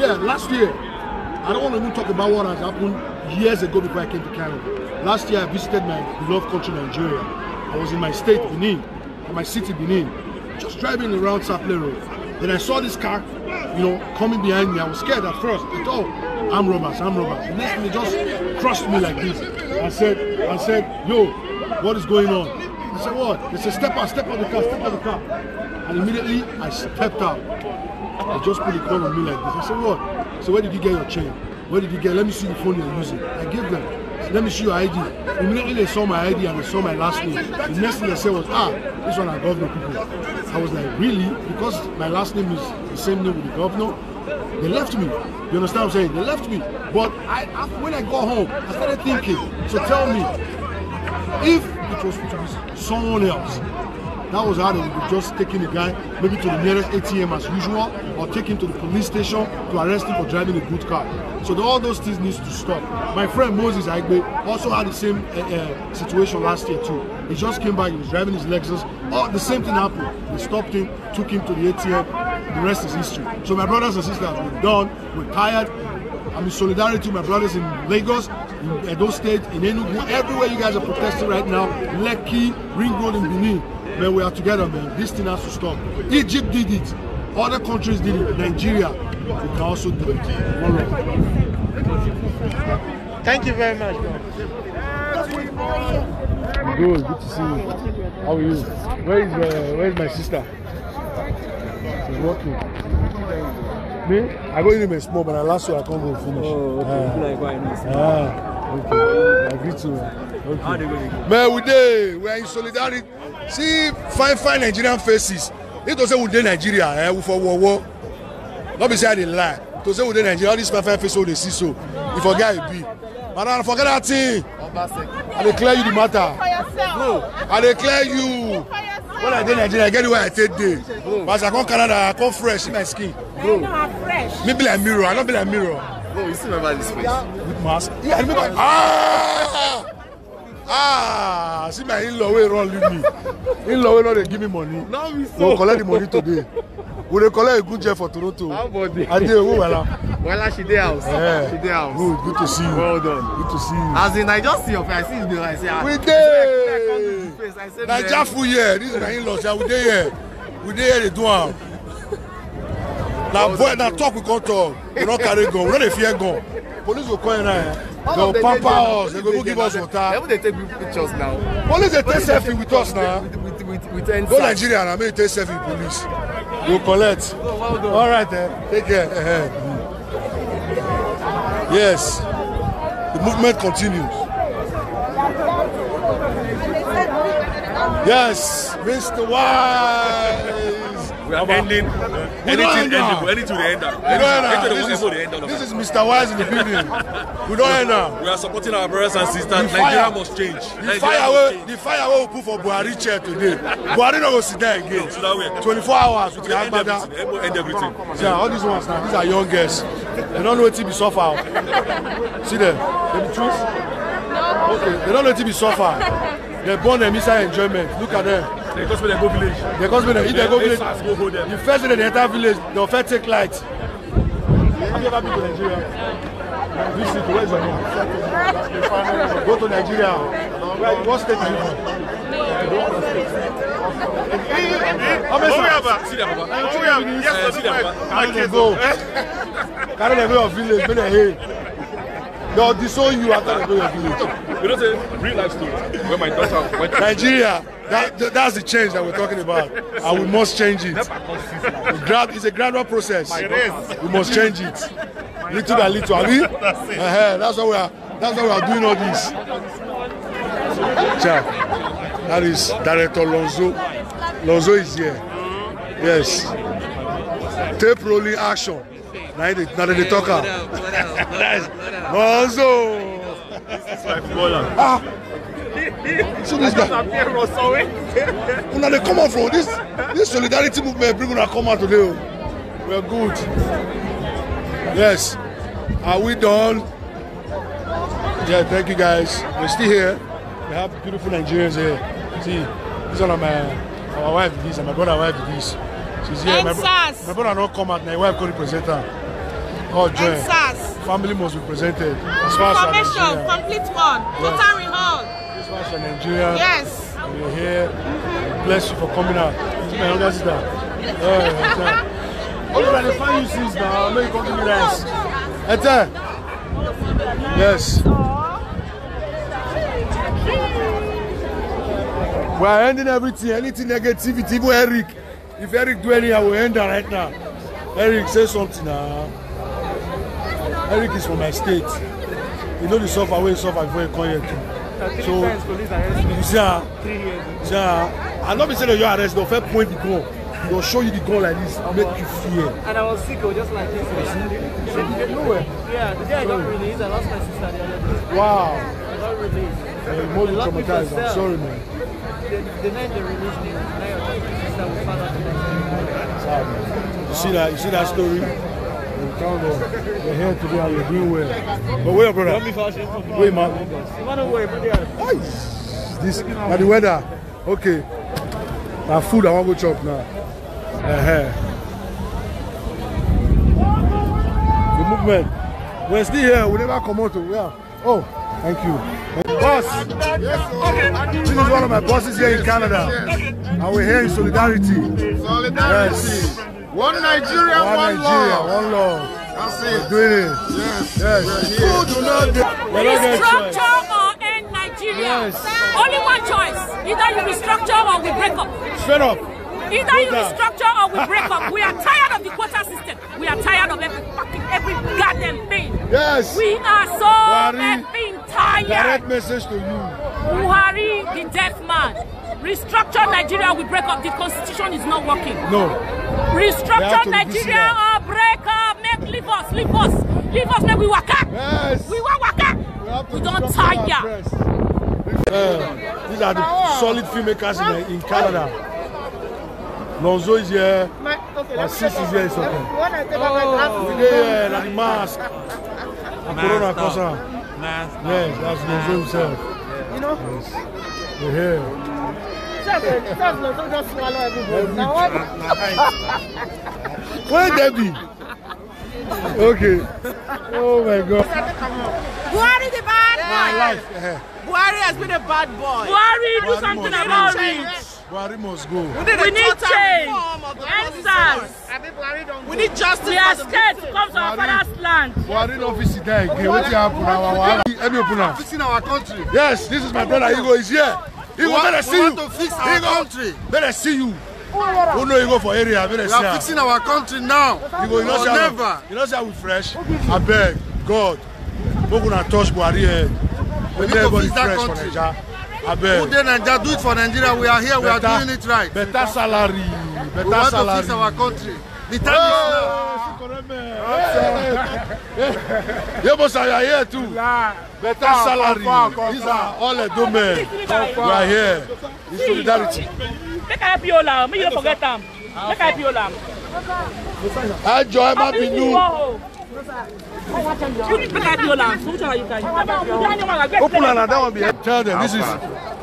Yeah, last year. I don't want to even talk about what has happened years ago before I came to Canada. Last year, I visited my beloved country, Nigeria. I was in my state, Benin, in my city, Benin, just driving around Sapele Road. Then I saw this car, you know, coming behind me. I was scared at first. I thought, oh, I'm robbers, I'm robbers. The next they just crushed me like this. I said, I said, yo, what is going on? I said, what? They said, step out, step out of the car, step out of the car. And immediately, I stepped out. They just put the gun on me like this. I said, what? So where did you get your chain? Where did you get? Let me see the phone you're using. I gave them. Let me see your ID. Immediately they saw my ID and they saw my last name. The next thing they said was, ah, this one are governor people. I was like, really? Because my last name is the same name with the governor? They left me. You understand what I'm saying? They left me. But I, when I got home, I started thinking. So tell me, if it was someone else, that was how they would be just taking the guy maybe to the nearest ATM as usual or take him to the police station to arrest him for driving a good car. So all those things needs to stop. My friend Moses Aigbe also had the same uh, uh, situation last year too. He just came back, he was driving his Lexus. Oh, the same thing happened. They stopped him, took him to the ATM. The rest is history. So my brothers and sisters, we're done, we're tired. I'm in solidarity with my brothers in Lagos, in Edo State, in Enugu, everywhere you guys are protesting right now. Lekki, Ring Road in Benin. Man, we are together, man. This thing has to stop. Egypt did it. Other countries did it. Nigeria, we can also do it. Love. Thank you very much, bro. Good, good to see you. How are you? Where is uh, where is my sister? She's working. Me? I go in small, but I last year I can't go finish. Oh, okay. Ah, ah, okay. I agree to. Okay. Man, we dey we are in solidarity. See fine fine Nigerian faces. If to say we dey Nigeria, eh, we for war war. No be say I dey lie. To say we dey Nigeria, all these fine fine faces wey dey see so, you forget it be. Madam, forget that thing. I dey clear you the matter. No, I dey clear you. When I dey Nigeria, I get the way I take dey. But as I come Canada, I come fresh, see my skin. Bro. fresh. Me be like mirror, I no be like mirror. Bro, you still remember this face? With mask? Yeah, I remember. Ah! Ah! See my in-law wey run leave me. In-law wey no dey give me money. We go collect the money today. We dey collect a good jet for Toronto. How about this? Ade owo wella. Well, she dey house. Yeah. She dey house. Good, good to see you. Well done. Good to see you. As in, I just see your face. I see you dey. I say, ah. We dey. Naija full here. This is my in-law. sha. We dey here. We dey here dey do am. Na boy na talk we come talk. We no carry gun. We no dey fear gun. Police go come here now. eh. They pamper dey there. us. They go go give us They water. even dey take pictures now. Police dey take selfie with us now. Go. Nigeria na make you take selfie with police. You collect. All right, eh? take care. eh, eh. Yes, the movement continues. Yes, Mr. Wise. We are ending. We don't end Anything now. endable. Anything will end up. We don't end now. will This is, end up. this is Mr. Wise in the building. We don't end now. We are supporting our brothers and sisters. The Nigeria fire- must change. The Nigeria fire wey the fire we put for Buhari chair today. Buhari no go sit down again. where? 24 hours with the agbada. everything. End- everything. See all these ones now, these are young girls. They don't know wetin be suffer. See them, they be truth. Okay, they don't know wetin be suffer. They born them inside enjoyment. Look at them. They just when they go village. They cause me them, if they go village, fast go hold them. the first day they enter village, they'll first take light. Have you ever been to Nigeria? Visit, where's your name? Go to Nigeria. What state are you from? Carry them go. Carry them go your village. Make them hey. They'll disown you after they go your village. You know, say real life story. When my daughter went to Nigeria, that, that- that's the change that we're talking about, and we must change it. Grad, it's a gradual process. We must change it, little by little. Are we? That's it. Uh-huh, that's why we are. That's why we are doing all this. Ciao. That is Director Lonzo. Lonzo is here. Yes. Tape rolling action. Now they, now they talk am. Nice. Lonzo. Ah. See this guy. Una dey come out from this this solidarity movement bring una come out today o. We are good. Yes. Are we done? Yeah, thank you guys. We're still here. We have beautiful Nigerians here. See, this one of my our wife this and my brother wife this. She's here. My, my brother not come out, my wife co represent her. Joy. NSAS. Family must be presented. As far as Information, complete one. Total recall. As far as you're Nigerian. Yes. You're here. Bless you for coming out. My younger sister. Only when they find you since now, make you come give me rice. Ete. Yes. We are ending everything, anything negativity, even Eric. If Eric do anything, I will end that right now. Eric, say something now. Eric is from my state. You know the suffer wey suffer before he come here too. So you see ah, see ah, I no be say that you arrest, they go first point the gun. They go show you the gun like this, make you fear. And I was sick, just like this. Nowhere. Yeah, the day I got released, I lost my sister the other day. Wow. I got released. Uh, you must be They traumatized. I'm sorry, man. The, the night they released me, the night I got my sister, we found out the next day. You see that? You see that story? We thank God. We're here today and we're doing well. But where, brother? Wait, man. Man, don't brother. This now the weather. Okay. Now food I want to go chop now. Uh-huh. The movement. We're still here. We never come out to where. Oh, thank you. Boss. yes, okay. This is one of my bosses here in Canada. Yes. And we're here in solidarity. Solidarity. Yes. One Nigeria, One one, Nigeria, love. one love. That's We're it. doing it. Yes. Yes. Food do not get. We're not. Restructure or end Nigeria. Only one choice. Either you restructure or we break up. Straight up. Either you Go down. restructure or we break up. We are tired of the quota system. We are tired of every fucking every goddamn thing. Yes. We are so Buhari, effing tired. Direct message to you. Buhari, the deaf man. Restructure Nigeria, we break up. The constitution is not working. No. Restructure Nigeria or break up. Make leave us, leave us, leave us. Make we waka. Yes. We want waka. We don't tire. Uh, these are the solid filmmakers in, in Canada. Lonzo is here. My, okay, My let me sis is here. It's okay. When I take off my We there, na the mask. And Corona. Cosa. Up. Yes, that's Lonzo himself. you know, We're here. Just, just, don't just swallow everybody. Now what? Where Debbie? Okay. Oh my God. Buhari the bad boy. life. eh. Buhari has been a bad boy. Buhari, do Buhari something about it. Buhari must go. We need, We need change. Answers. We need justice. We are scared to come to our father's land. Buhari no fit sit there again. Wetin happen na our wahala? Let me open am. Fixing our country. Yes, this is my brother Igor. He's here he go bẹ̀rẹ̀ sí you. he go bẹ̀rẹ̀ see you. Oh, who know you go for area? Bẹ̀rẹ̀ sí am. we are fixing our country now. You go you know say never. you know say we fresh? Abeg god make una touch buhari head? Make everybody fresh for naija. Abeg. who dey naija do it for nigeria. We are here. We are doing it right. better salary. Better salary. we want to fix our country. The time is Yebo sir, you are here too. Better salary. These are all Edo men. We are here. In solidarity. Make I help you all. Make you forget them. Make I help you all out. Ẹjọ́ ẹ má bínú. You need to make I help you all out. Which one are you guys? Open and that one be Tell them this is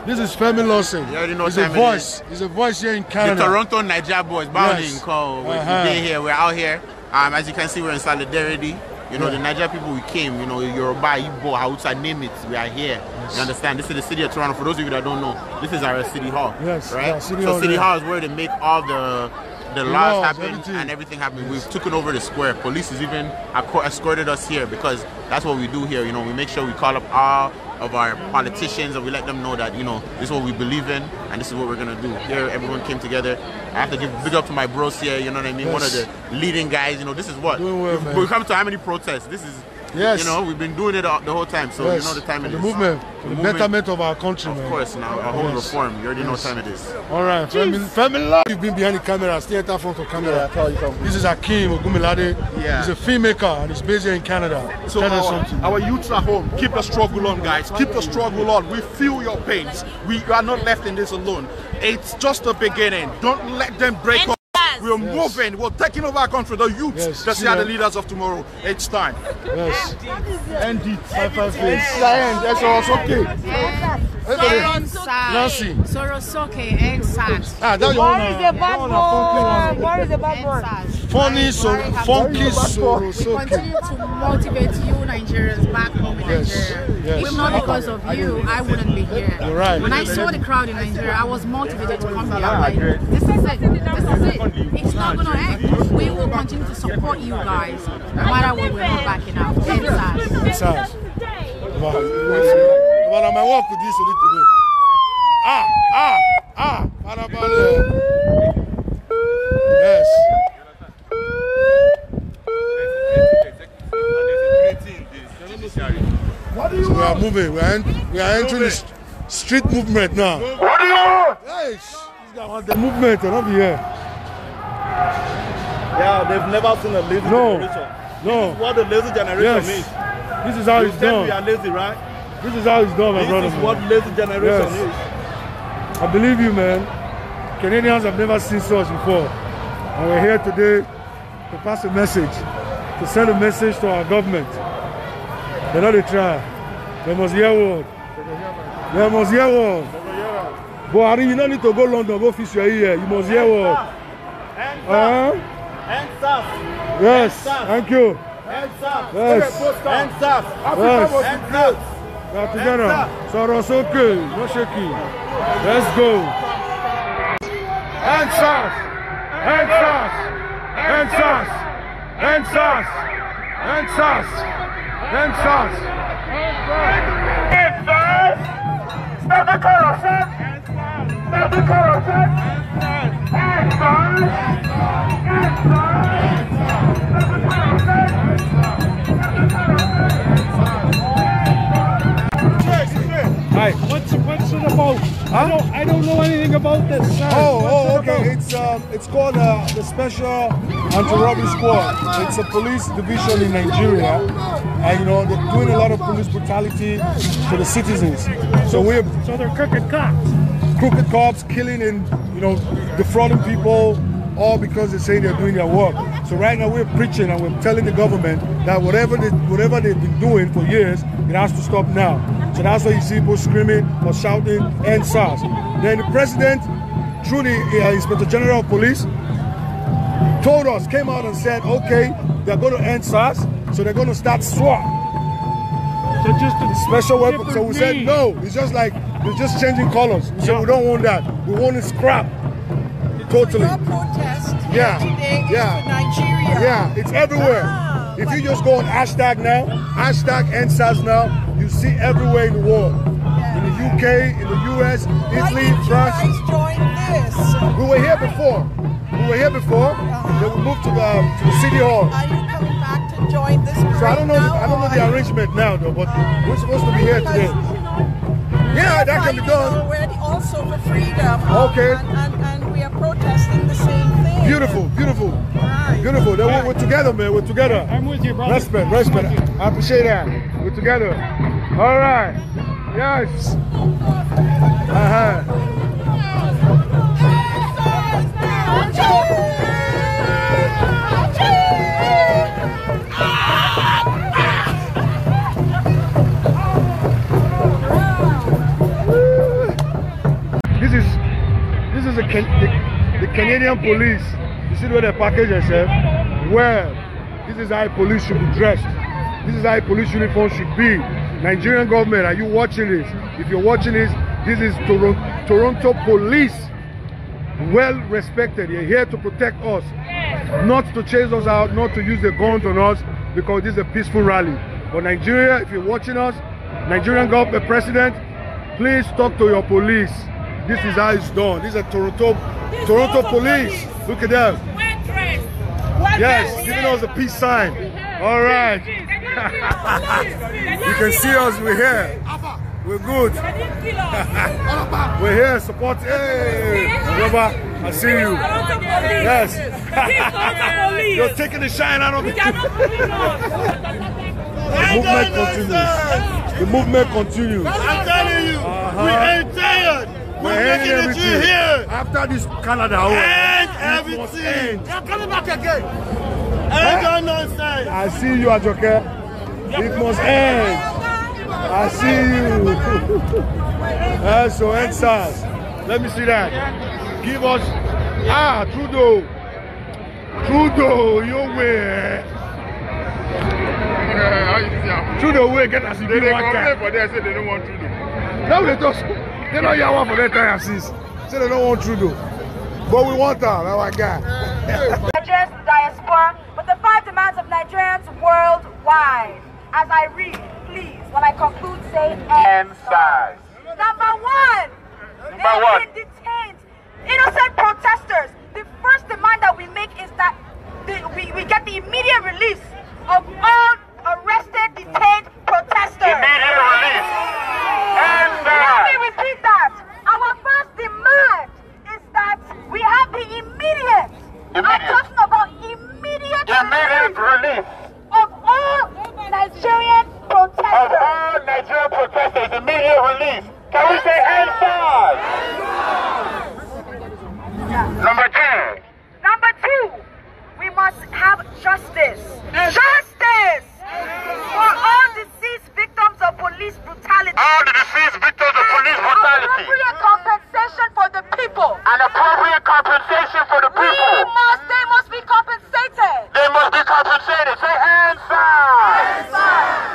this is Femi Lawson. You already know He's a voice. He's a voice here in Canada. The. Toronto Nigeria boys, Bowling Yes. call. We're Uh-huh. here. We're out here. Um, as you can see, we're in solidarity. You know, the Nigerian people we came, you know, Yoruba, Igbo, Hausa, name it, we are here. You understand? This is the city of Toronto. For those of you that don't know, this is our city hall. Yes, Right? yeah, city so hall, city yeah. hall is where they make all the the laws laws, happen everything. and everything happen. We've taken over the square. Police has even escorted us here because that's what we do here. You know, we make sure we call up all of our politicians and we let them know that you know this is what we believe in and this is what we're gonna do. Here, everyone came together. I have to give big up to my bros here. You know what I mean? One of the leading guys. You know, this is what well, we've come to how many protests? This is. Yes. You know, we've been doing it all, the whole time, so Yes. you know the time it the is. movement, The the movement- betterment of our country, Of man. course, now a whole Yes. reform. You already know Yes. what time it is. All right, Femi, Femi Love. You've been behind the camera, stay at that front of camera. This is Akim Ogumilade. Yeah. He's a filmmaker and he's based here in Canada. So Tell our, something. our youths at home, keep the struggle on, guys. Keep the struggle on. We feel your pains. We are not left in this alone. It's just the beginning. Don't let them break up. We're moving. We're taking over our country. The youths, Yes, they see are the leaders of tomorrow. It's time. Yes. End it. Five five It's the end. That's all. It's okay. Nancy. Sorosoke and SARS. Ah, that your War one, is uh, a bad one, funky one. boy. War is a bad boy. Funny, so funky, We so continue to motivate you Nigerians back home in Yes, Nigeria. yes. If not because of you, I wouldn't be here. You're right. When I saw the crowd in Nigeria, I was motivated to come here. Like, this is it. This is it. It's not going to end. We will continue to support you guys, no matter what we're not backing out. End SARS. SARS. Wow. But I'm at work with this a little bit. Ah, ah, ah. Farabalẹ̀. Yes. So we are moving. We are, we are entering the street movement now. What do you want? Yes. This guy the movement, not here. Yeah, they've never seen a lazy No. generation. No. This is what the lazy generation Yes. means. This is how You it's done. We are lazy, right? This is how it's done, my This brother. is what lazy generation Yes. is. I believe you, man. Canadians have never seen such before. And we're here today to pass a message, to send a message to our government. They know they try. They must hear word. They must hear word. Buhari, you don't need to go London, go fish your ear. You must hear what? Huh? NSAS. Yes, NSAS. thank you. NSAS. Yes. NSAS. Africa was yes. NSAS. We are together. Sorosoke, Mosheki. Let's go. NSAS. NSAS. NSAS. NSAS. NSAS. NSAS. NSAS. NSAS. NSAS. NSAS. And Stop the corruption! Stop the corruption! End SARS! End SARS! Stop the corruption! Stop the Hi. What's what's it about? I don't I don't know anything about this. Oh, What's oh, okay. about? It's um, it's called uh, the Special Anti-Robbery Squad. It's a police division in Nigeria, and you know they're doing a lot of police brutality to the citizens. So we're so they're crooked cops. Crooked cops killing and you know defrauding people, all because they say they're doing their work. So right now we're preaching and we're telling the government that whatever they whatever they've been doing for years, it has to stop now. So that's why you see people screaming or shouting "End SARS." Then the president, through the uh, Inspector General of Police, told us, came out and said, okay, they're going to end SARS, so they're going to start SWAT. So just a special weapon. So we said name. no. It's just like they're just changing colors. We said we don't want that. We want it scrap. Totally. protest Yeah. today Yeah. for Nigeria. Yeah, it's everywhere. If you just go on hashtag now, hashtag End SARS now, you see everywhere in the world. In the UK, in the US, Italy, France. Join this. We were here before. We were here before. Then we moved to the um, to the city hall. Are you coming join this So I don't know. now, I don't know the arrangement now, though. But we're supposed to be here today. Yeah, that can be done. We're also for freedom. Okay. And, and, and we are protesting the same thing. Beautiful, beautiful, beautiful. Then we're, we're together, man. We're together. I'm with you, brother. Respect, respect. I appreciate that. We're together. All right. Yes. Uh huh. The, Can- the, the Canadian police. You see where they package? Well, This is how police should be dressed. This is how police uniform should be. Nigerian government, are you watching this? If you're watching this, this is Toron- Toronto police. Well respected. You're here to protect us, not to chase us out, not to use the guns on us, because this is a peaceful rally. But Nigeria, if you're watching us, Nigerian government president, please talk to your police. This is how it's done. This is a Toronto, Toronto police. Look at them. Yes, giving us a peace sign. All right. you can see us. We're here. We're good. We're here. Support. Hey, Robert, I see you. Yes. You're taking the shine out of it. The movement continues. The movement continues. I'm telling you, we ain't. We're We're making it everything. here. After this Canada, oh, End everything. end. They're coming back again. Ain't got nonsense. I see you, Ajoke. It must end. I see you. uh, so NSAS. Let me see that. Give us. Ah, Trudeau. Trudeau, your way. Trudeau way get us in They, they one complain for that, say they don't want Trudeau. Now they just they don't hear one for that time since. Say they don't want Trudeau. But we want her, our guy. Nigerians in the diaspora with the five demands of Nigerians worldwide. As I read, please, when I conclude, say end size. Number one, Number they one. have been detained. Innocent protesters. The first demand that we make is that the, we, we get the immediate release of all arrested, detained protesters. Immediate release. Let me repeat that. Our first demand is that we have the immediate. I'm talking about immediate, Immediate release of all Nigerian protesters. of all Nigerian protesters. Immediate release. Can we say end size? Number two. Number two, we must have justice. Justice for all deceased victims of police brutality. All the deceased victims of police brutality. Appropriate compensation for the people. An appropriate compensation for the We people. must, they must be compensated. They must be compensated. Say end size.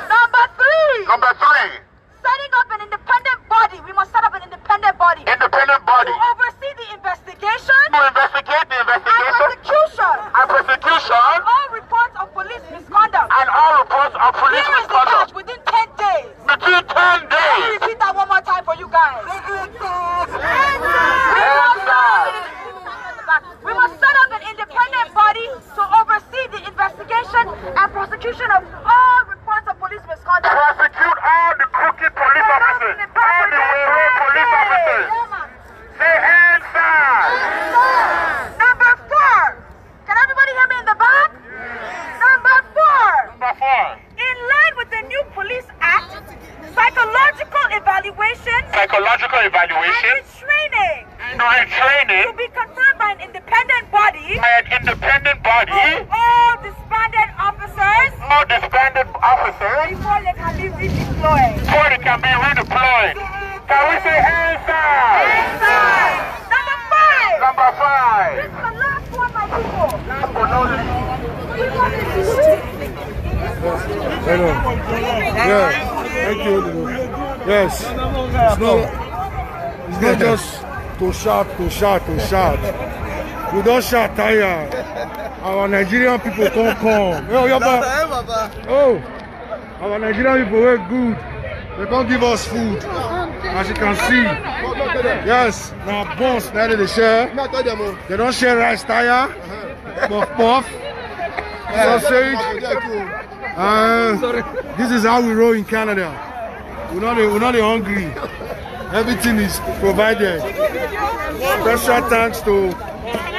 Number three, Number three. Setting up an independent body. We must set up an independent body Independent body. to oversee the investigation To investigate the investigation. and prosecution and prosecution of all reports of police misconduct. and all reports of police Here is the misconduct catch within 10 days. between 10 Let me days. repeat that one more time for you guys. We must set up an independent body to oversee the investigation and prosecution of all reports of police misconduct. Prosecute all the crooked police officers. All the wayward police officers. Say end size. Number four. Can everybody hear me in the back? Number four. Number four. In line with the new Police Act, psychological evaluation Psychological evaluation. and training and training to be confirmed by an independent body by an independent body. all disbanded officers All disbanded officers before they can be redeployed. before they can be redeployed. Can we say end size? Number five. Number five. This is the last one, my people. Last but not least. We want to Hello. Yeah. Thank you. Yes. It's not, it's not just to shout, to shout, to shout. We don't shout tire. Our Nigerian people don't come. Yeah, but, oh, our Nigerian people were good. They can't give us food. As you can see. Yes. Now, boss, now they share. They don't share rice tire. Puff puff. Sausage. Uh, this is how we roll in Canada. We're not, we're not hungry. Everything is provided. Special thanks to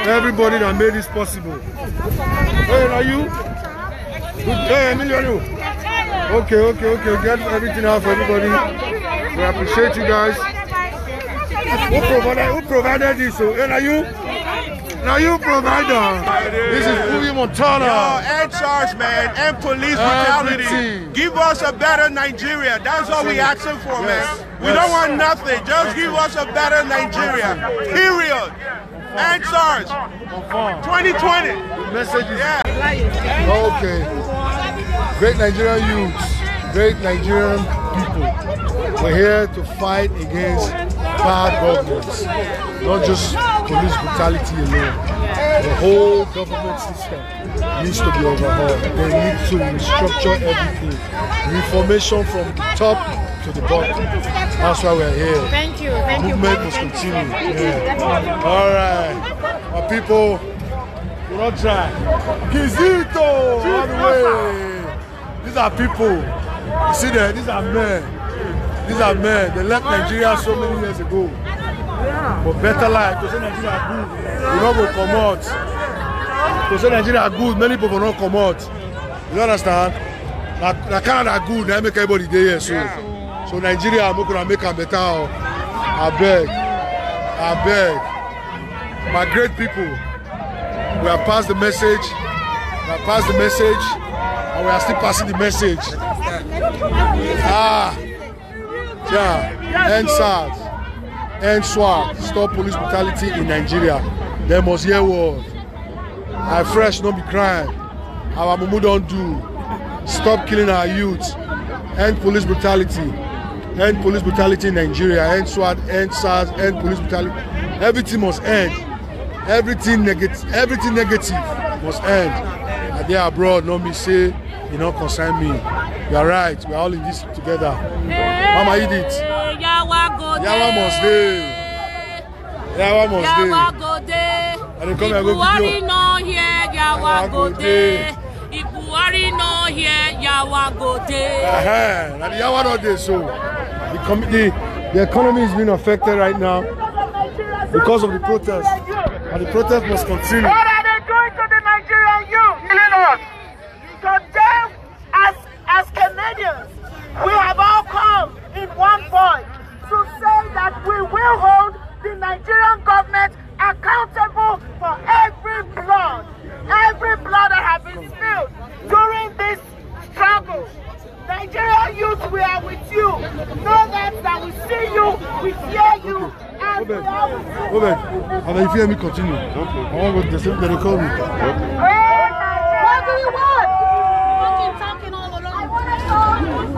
everybody that made this possible. Hey, are you? Hey, Emilio, you? Okay, okay, okay. Get everything out for everybody. We appreciate you guys. Who provided, who provided this? So, hey, are you? Now you provider. Uh, this is Uwe Montana. Yo, end charge, man. End police brutality. Everything. Give us a better Nigeria. That's all we asking for, Yes, man. We yes. don't want nothing. Just give us a better Nigeria. Period. And charge. 2020. The message is Yeah. okay. Great Nigerian youths, great Nigerian people. We're here to fight against bad governments, not just police brutality alone. The whole government system needs to be overhauled. They need to restructure everything. Reformation from the top to the bottom. That's why we're here. Thank you, thank you. Movement must continue. Yeah. All right, my people. We don't try. Kizito all the way. These are people. You see them? These are men. These are men. They left Nigeria so many years ago. For better life. To say Nigeria good, we don't go come out. To say Nigeria good, many people not come out. You understand? Na, na Canada good, na make everybody dey here so. So Nigeria, make una make am better. o. Abeg, abeg. My great people, we have passed the message. We have passed the message, and we are still passing the message. Ah, yeah, end SARS, end SWAT, stop police brutality in Nigeria. They must hear word. I fresh, no be crime. Our mumu don't do. Stop killing our youth. End police brutality. End police brutality in Nigeria. End SWAT, end SARS, end police brutality. Everything must end. Everything negative, everything negative must end. I dey abroad, no me say, you no concern me. You are right. We are all in this together. Mama Edith, Yawa go dey. Yawa must dey. Yawa must Yawa dey. go dey. I dey come here go Buhari video. no here, Yawa go. If Buhari no here, Yawa go dey. Uh-huh. Na the Yawa no dey so. The, com- the, the economy is being affected right now because of the protest. And the protest must continue. What are they doing to the Nigerian youth? Killing us. Today, as, as Canadians, we have all come in one voice to say will hold the Nigerian government accountable for every blood, every blood that has been spilled during this struggle. Nigerian youth, we are with you. Know that, that we see you, we hear you, and we are with you. And then if you hear me continue. I want to go to the same, they call me. What do you want?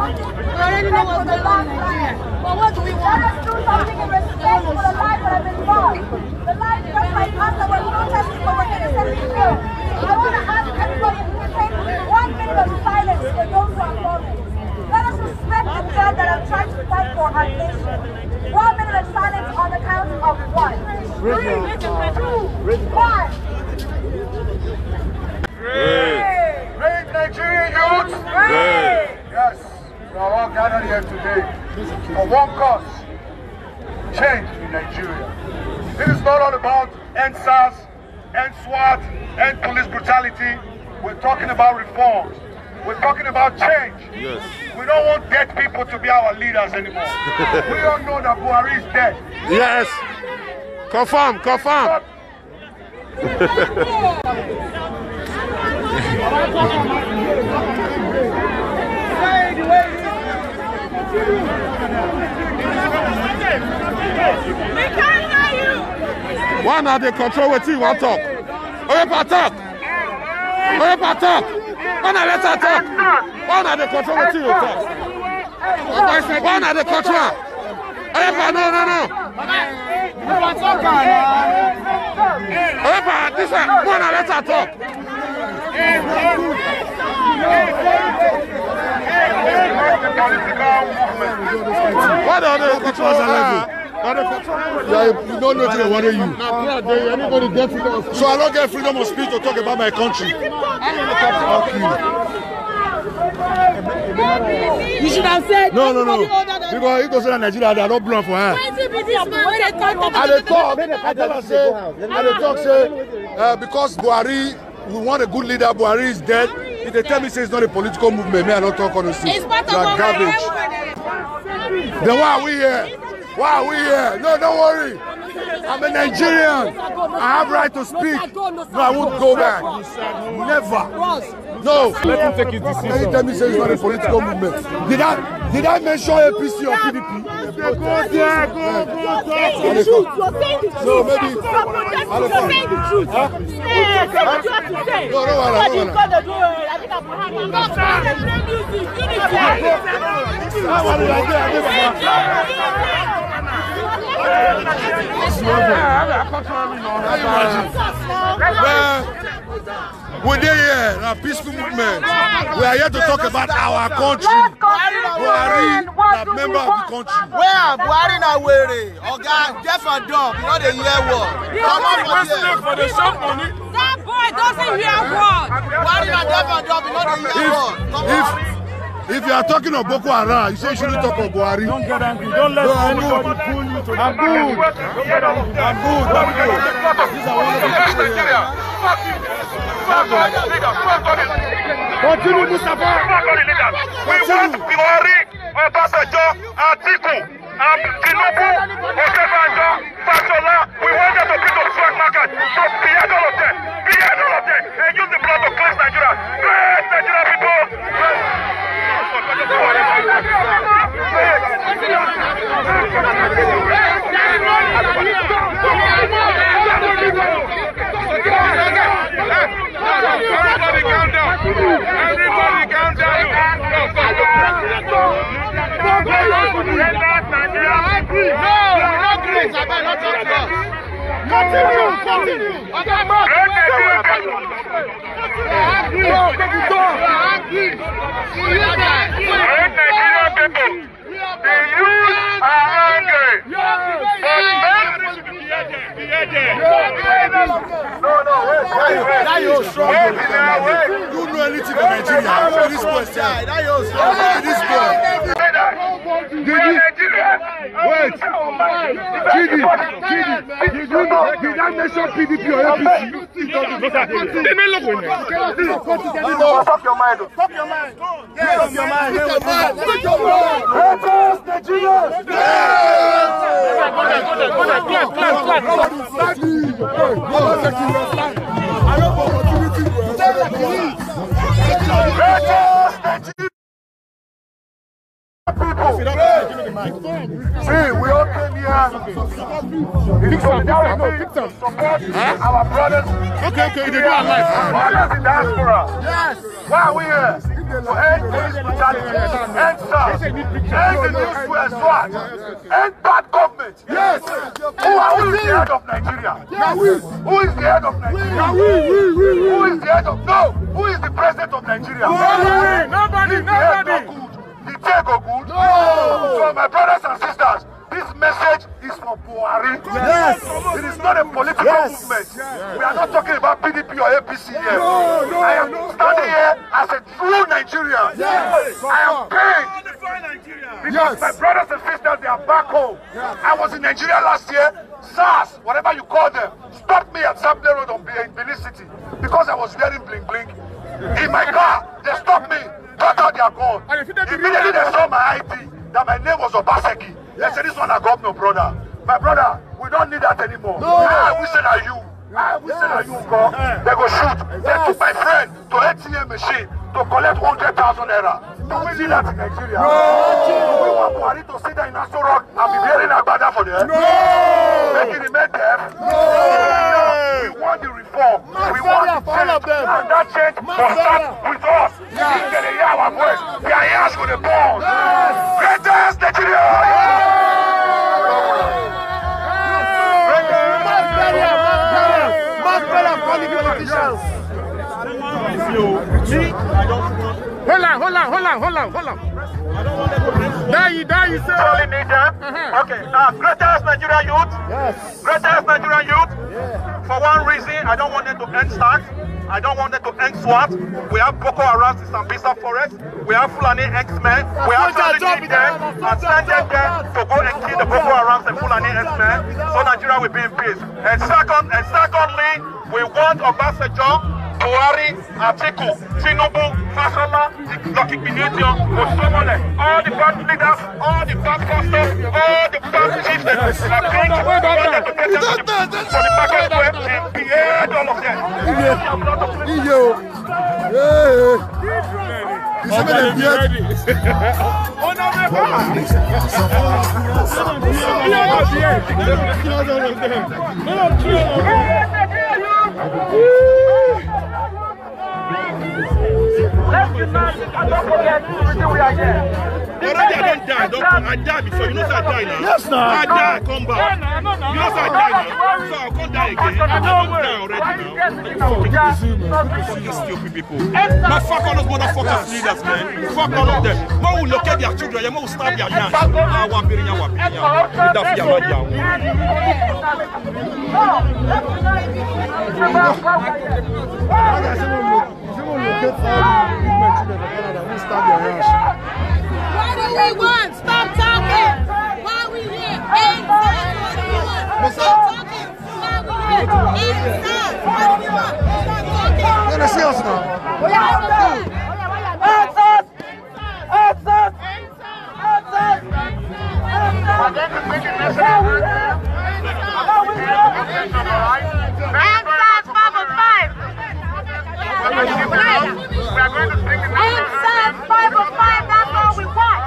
We already know what's going on in Nigeria. But what do we want? Let us do something in respect for the lives that have been lost. The lives just like us that were protesting for innocently killed. I want to ask everybody if we can take one minute of silence for those who are fallen. Let us respect the dead that have tried to fight for our nation. One minute of silence on the count of one. Three, two, one. Great. Great Nigerian youth. Great. Yes. We are all gathered here today for one cause. Change in Nigeria. This is not all about end SARS, end SWAT, end police brutality. We're talking about reforms. We're talking about change. Yes. We don't want dead people to be our leaders anymore. we all know that Buhari is dead. Yes. Confirm, confirm. We Why not they control with you What talk? Oyepa talk! Oyepa talk! Why not let her talk? Why not they control with you talk? Why not they control? Oyepa, no, no, no! Oyepa, this one, why not let her talk? Why dey dey control her? Yeah, you don't know till they worry you. Na crowd dey anybody get freedom of speech. So I don't get freedom of speech to talk about my country. Fuck you. Should have said No, no, no. Because if you say Nigeria, they are not blown for her. Wey dey talk I talk, tell her say, I dey talk say, uh, because Buhari, we want a good leader, Buhari is dead. If they tell me say it's not a political movement, me I don't talk honestly. It's part of garbage. Then why are we here? Why are we here? No, don't worry. I'm a Nigerian. I have right to speak. No, I won't go back. Never. No. Let him take his decision. Can you tell me say it's not a political movement? Did I Did I mention APC or PDP? Go there, go, go, go. No, maybe. No, no, no, no, Well, we're here, a peaceful movement. We are here to talk about our country. Buhari, a member of the country. Where Buhari na were? Oga, deaf and dumb. You know they hear what? Come on, for the shop money. That boy doesn't hear what. Buhari na deaf and dumb. You know they hear what. Come on if you are talking of Boko Haram, you say you shouldn't talk of Buhari. Don't get angry. Don't let No, I'm anybody good. pull you to I'm good. I'm good. Thank you. These are wonderful people here. Continue, Mustafa. We want Buhari, Obasanjo, Atiku, um, Tinubu, Okebanjo, Fashola. We want them to bring to swag market. So behead all of them. Behead all of them. And use the blood to cleanse Nigeria. Cleanse Nigeria people. Everybody No, we're not Greeks. I'm not talking about. Continue, continue. Ọ̀gá máa kí wọ́n sọ̀rọ̀ àbájọ. Continue. Ọ̀gá máa kí wọ́n sọ̀rọ̀ àbájọ. You know anything about Nigeria? Look at this boy, sir. Look at this boy. Didi, wait, Didi, Didi, did you know, did that nation PDP or APC? They may look with me. Stop your mind. Stop your mind. Stop your mind. Stop your mind. Nigerians, Nigerians! Nigerians, Nigerians! See, we all came here in solidarity to support our brothers. Okay, okay, they do our life. Brothers in diaspora. Yes. Why are we here? To end police brutality, end SARS, end the new Suez swag, end bad government. Yes. Who are who is the head of Nigeria? Who is the head of Nigeria? Who is the head of no? Who is the president of Nigeria? Nobody, head nobody. The tail go good. So my brothers and sisters, this message is for Buhari. Yes. It is not a political Yes. movement. We are not talking about PDP or APC here. No, no, I am standing here as a true Nigerian. Yes. I am pained because Yes. my brothers and sisters they are back home. Yes. I was in Nigeria last year. SARS, whatever you call them, stopped me at Sapele Road on in Benin City because I was wearing bling bling. In my car, they stopped me, got out their gun. Immediately they saw my ID that my name was Obaseki. They said this one a governor brother. My brother, we don't need that anymore. I wish it are you. I wish it are you, God. They go shoot. They took my friend to ATM machine to collect 100,000 naira. Do we need that in Nigeria? Do we want Buhari to sit there in Aso Rock and be wearing agbada for them? No! Make it remain deaf? No! We want the reform. we want the change. And that change must start with us. Yeah. We can hear our voice. Their ears with the balls. Greatest Nigeria! Hold on, hold on, hold on, hold on, hold on. i don't you, there you say. Only need them. Okay. Uh, greatest Nigerian youth. Yes. Greatest Nigerian youth. For one reason, I don't want them to end SARS. I don't want them to end SWAT. We have Boko Haram in Sambisa Forest. We have Fulani herdsmen. We have Fulani them and send them there to go and kill the Boko Haram and Fulani herdsmen so Nigeria will be in peace. And second, and secondly, we want Obasanjo Buhari, Atiku, Tinubu, Fashola, Lucky Igbinedion, Oshiomhole, all the bad leaders, all the bad pastors, all the bad chiefs that are going to want them to get them to the, for the back of the and behead all of them. Iye. Iye o. Ee. He said, "Make them beard." No, me va. Let's unite and don't forget everything we are here. Already I don't die, don't. I die before. You know say I die now. Yes, now. I die, come back. No, no, no. You know say I die now. So I'll come die again. I don't die already now. Fucking these stupid people. Man, fuck all those motherfuckers leaders, man. Fuck all of them. Man will locate their children. Man will stab their young. Ah, wapiri ya wapiri ya. Ida fi ya ma ya. What do we want? Stop talking. Why we here? Inside. What do we want? Stop talking. Why we here? Inside. What do we want? Stop talking. Let us see us now. Answers! Answers! Answers! Answers Five of five. That's all we want.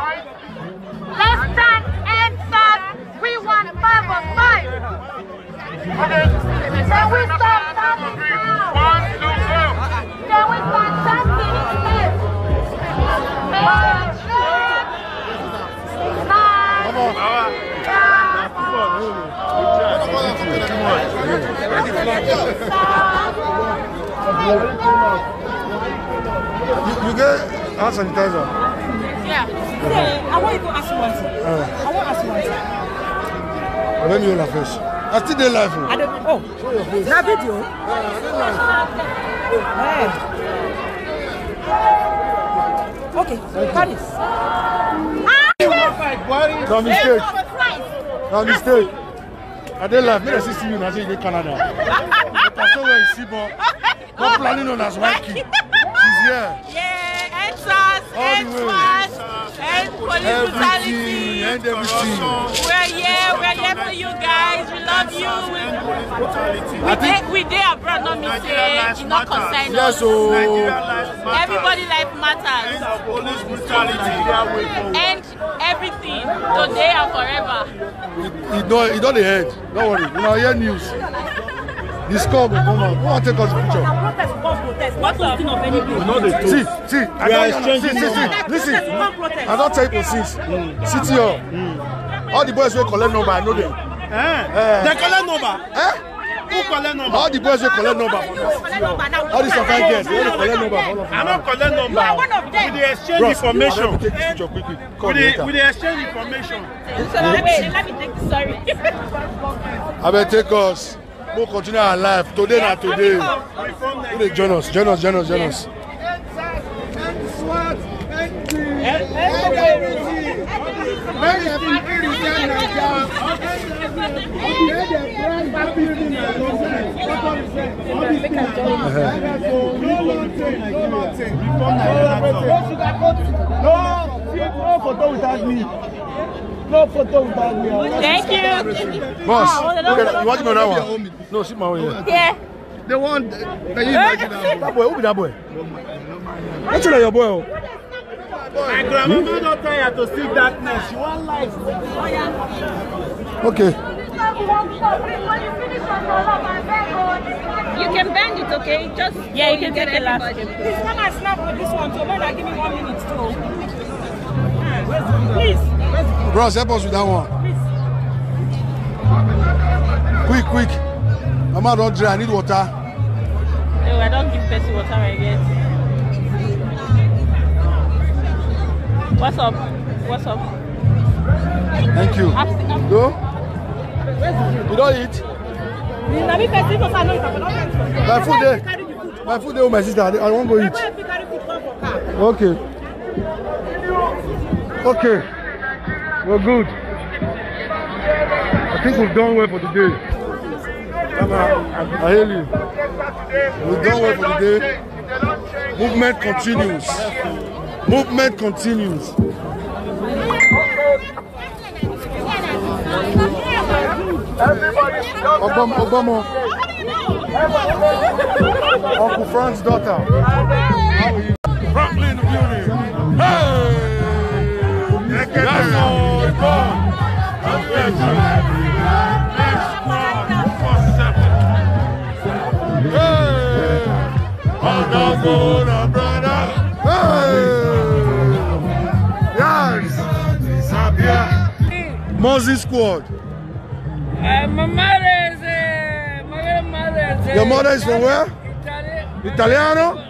Let's stand answers. We want five of five. Can we stop standing now? Can we start chanting instead? Nine. Nine. You, you get hand sanitizer. Yeah. Yeah, I want you to ask you one thing. Uh, I want to ask you one thing. let me hold her face. I still dey live. I don't, oh, Show your face. na video? Hey. Okay, Paris. No mistake. No mistake. I dey live. Make I see you na say you dey Canada. I saw where you see but not planning on as Mikey. She's yeah. Yeah, entrance, entrance, and police brutality. And everything. We're here, we're here for you guys. We love you. We, we, day, we day abroad, not mistake. It not concern us. Oh. Yes, so. Everybody life matters. And police brutality. And everything, today and forever. It, it, don't, it don't end. Don't worry. We are here. news. This call will come out. Go and take us picture. Protest, protest. What's the of the truth. See, see, I don't see, see, see, listen. I don tell you since. City hall. All the boys wey collect number, I know them. Eh? They collect number. Eh? Who collect number? All the boys wey collect number. All these fine girls, they only collect number I don't collect number. You are one of them. We dey exchange Bros, information. let me take this picture quick, quick. Call We later. we dey exchange information. So, wait, let me take this, sorry. abeg take us mo continue our life today na today who dey join us join us join us join us. No photo without me. No photo without me. Thank you. boss Ah, hold on, okay, you wan give me another one no see my own here. Yeah. the one can you imagine that that boy who be that boy. wetin na your boy o. My grandmama don tell her to see darkness. She wan light. okay You can bend it, okay? Just yeah, you can take the last. Please come and snap with this one too. Better give me one minute too. Please. Bros help us with that one. quick quick mama don dry i need water. No, I don't give person water I get. What's up? What's up? thank you. Go you don eat. Can my food dey my food dey with my sister i wan go eat. okay okay we're good i think we've done well for the day Mama, i hail you we've done well for the day movement continues movement continues. Obama, Obama. Uncle Frank's daughter. Franklin, building. Hey! That's all it's gone. Hey! On the phone, uh, brother. Hey! Yes! Sabia. Moses squad. Uh, my mother is uh, my mother is uh, Your mother is from where? Italian. Italiano?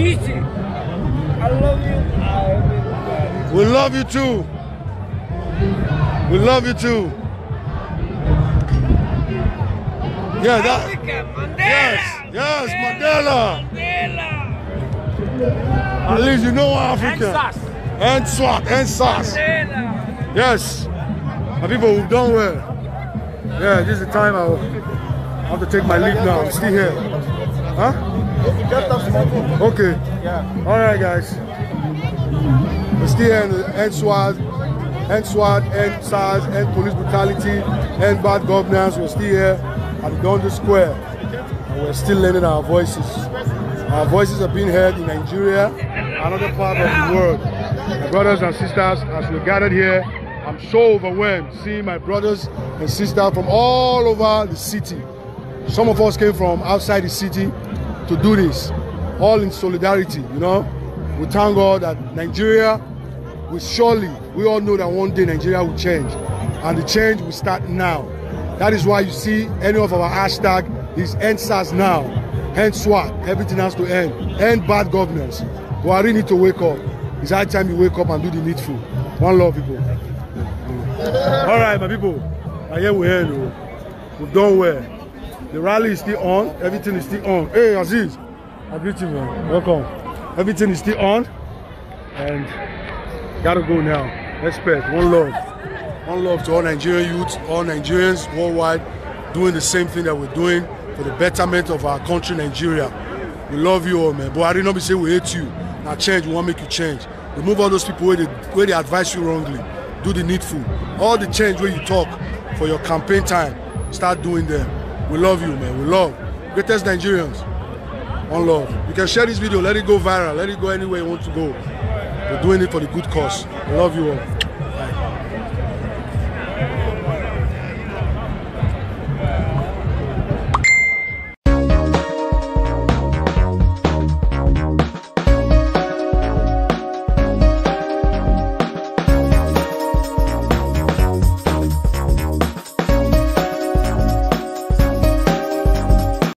Gigi, I love you. I We love you too. We love you too. Yeah, that. Yes, yes, Mandela. At least you know Africa. And SWAT, and SARS. Yes. My people, we've done well. Yeah, this is the time I will have to take my leave now. I'm still here. Huh? Okay. All right, guys. We're still here in the end SWAT, end SWAT, end SARS, end police brutality, end bad governance. We're still here at the Dundas Square. And we're still lending our voices. Our voices are being heard in Nigeria, another part of the world. My brothers and sisters, as we're gathered here, I'm so overwhelmed seeing my brothers and sisters from all over the city. Some of us came from outside the city to do this, all in solidarity, you know. We thank God that Nigeria will surely, we all know that one day Nigeria will change. And the change will start now. That is why you see any of our hashtag is end SARS now. End SWAT. Everything has to end. End bad governance. Buhari need to wake up. It's high time you wake up and do the needful. One love, people. All right, my people. I hear we end. oh. We've done well. The rally is still on. Everything is still on. Hey, Aziz. I greet you, man. Welcome. Everything is still on. And gotta go now. Respect. One love. One love to all Nigerian youths, all Nigerians worldwide doing the same thing that we're doing for the betterment of our country, Nigeria. We love you all, man. Buhari not be say we hate you. Now change, we want to make you change. Remove all those people where they, where they advise you wrongly. Do the needful. All the change where you talk for your campaign time, start doing them. We love you, man. We love. Greatest Nigerians. One love. You can share this video, let it go viral, let it go anywhere you want to go. We're doing it for the good cause. I love you all.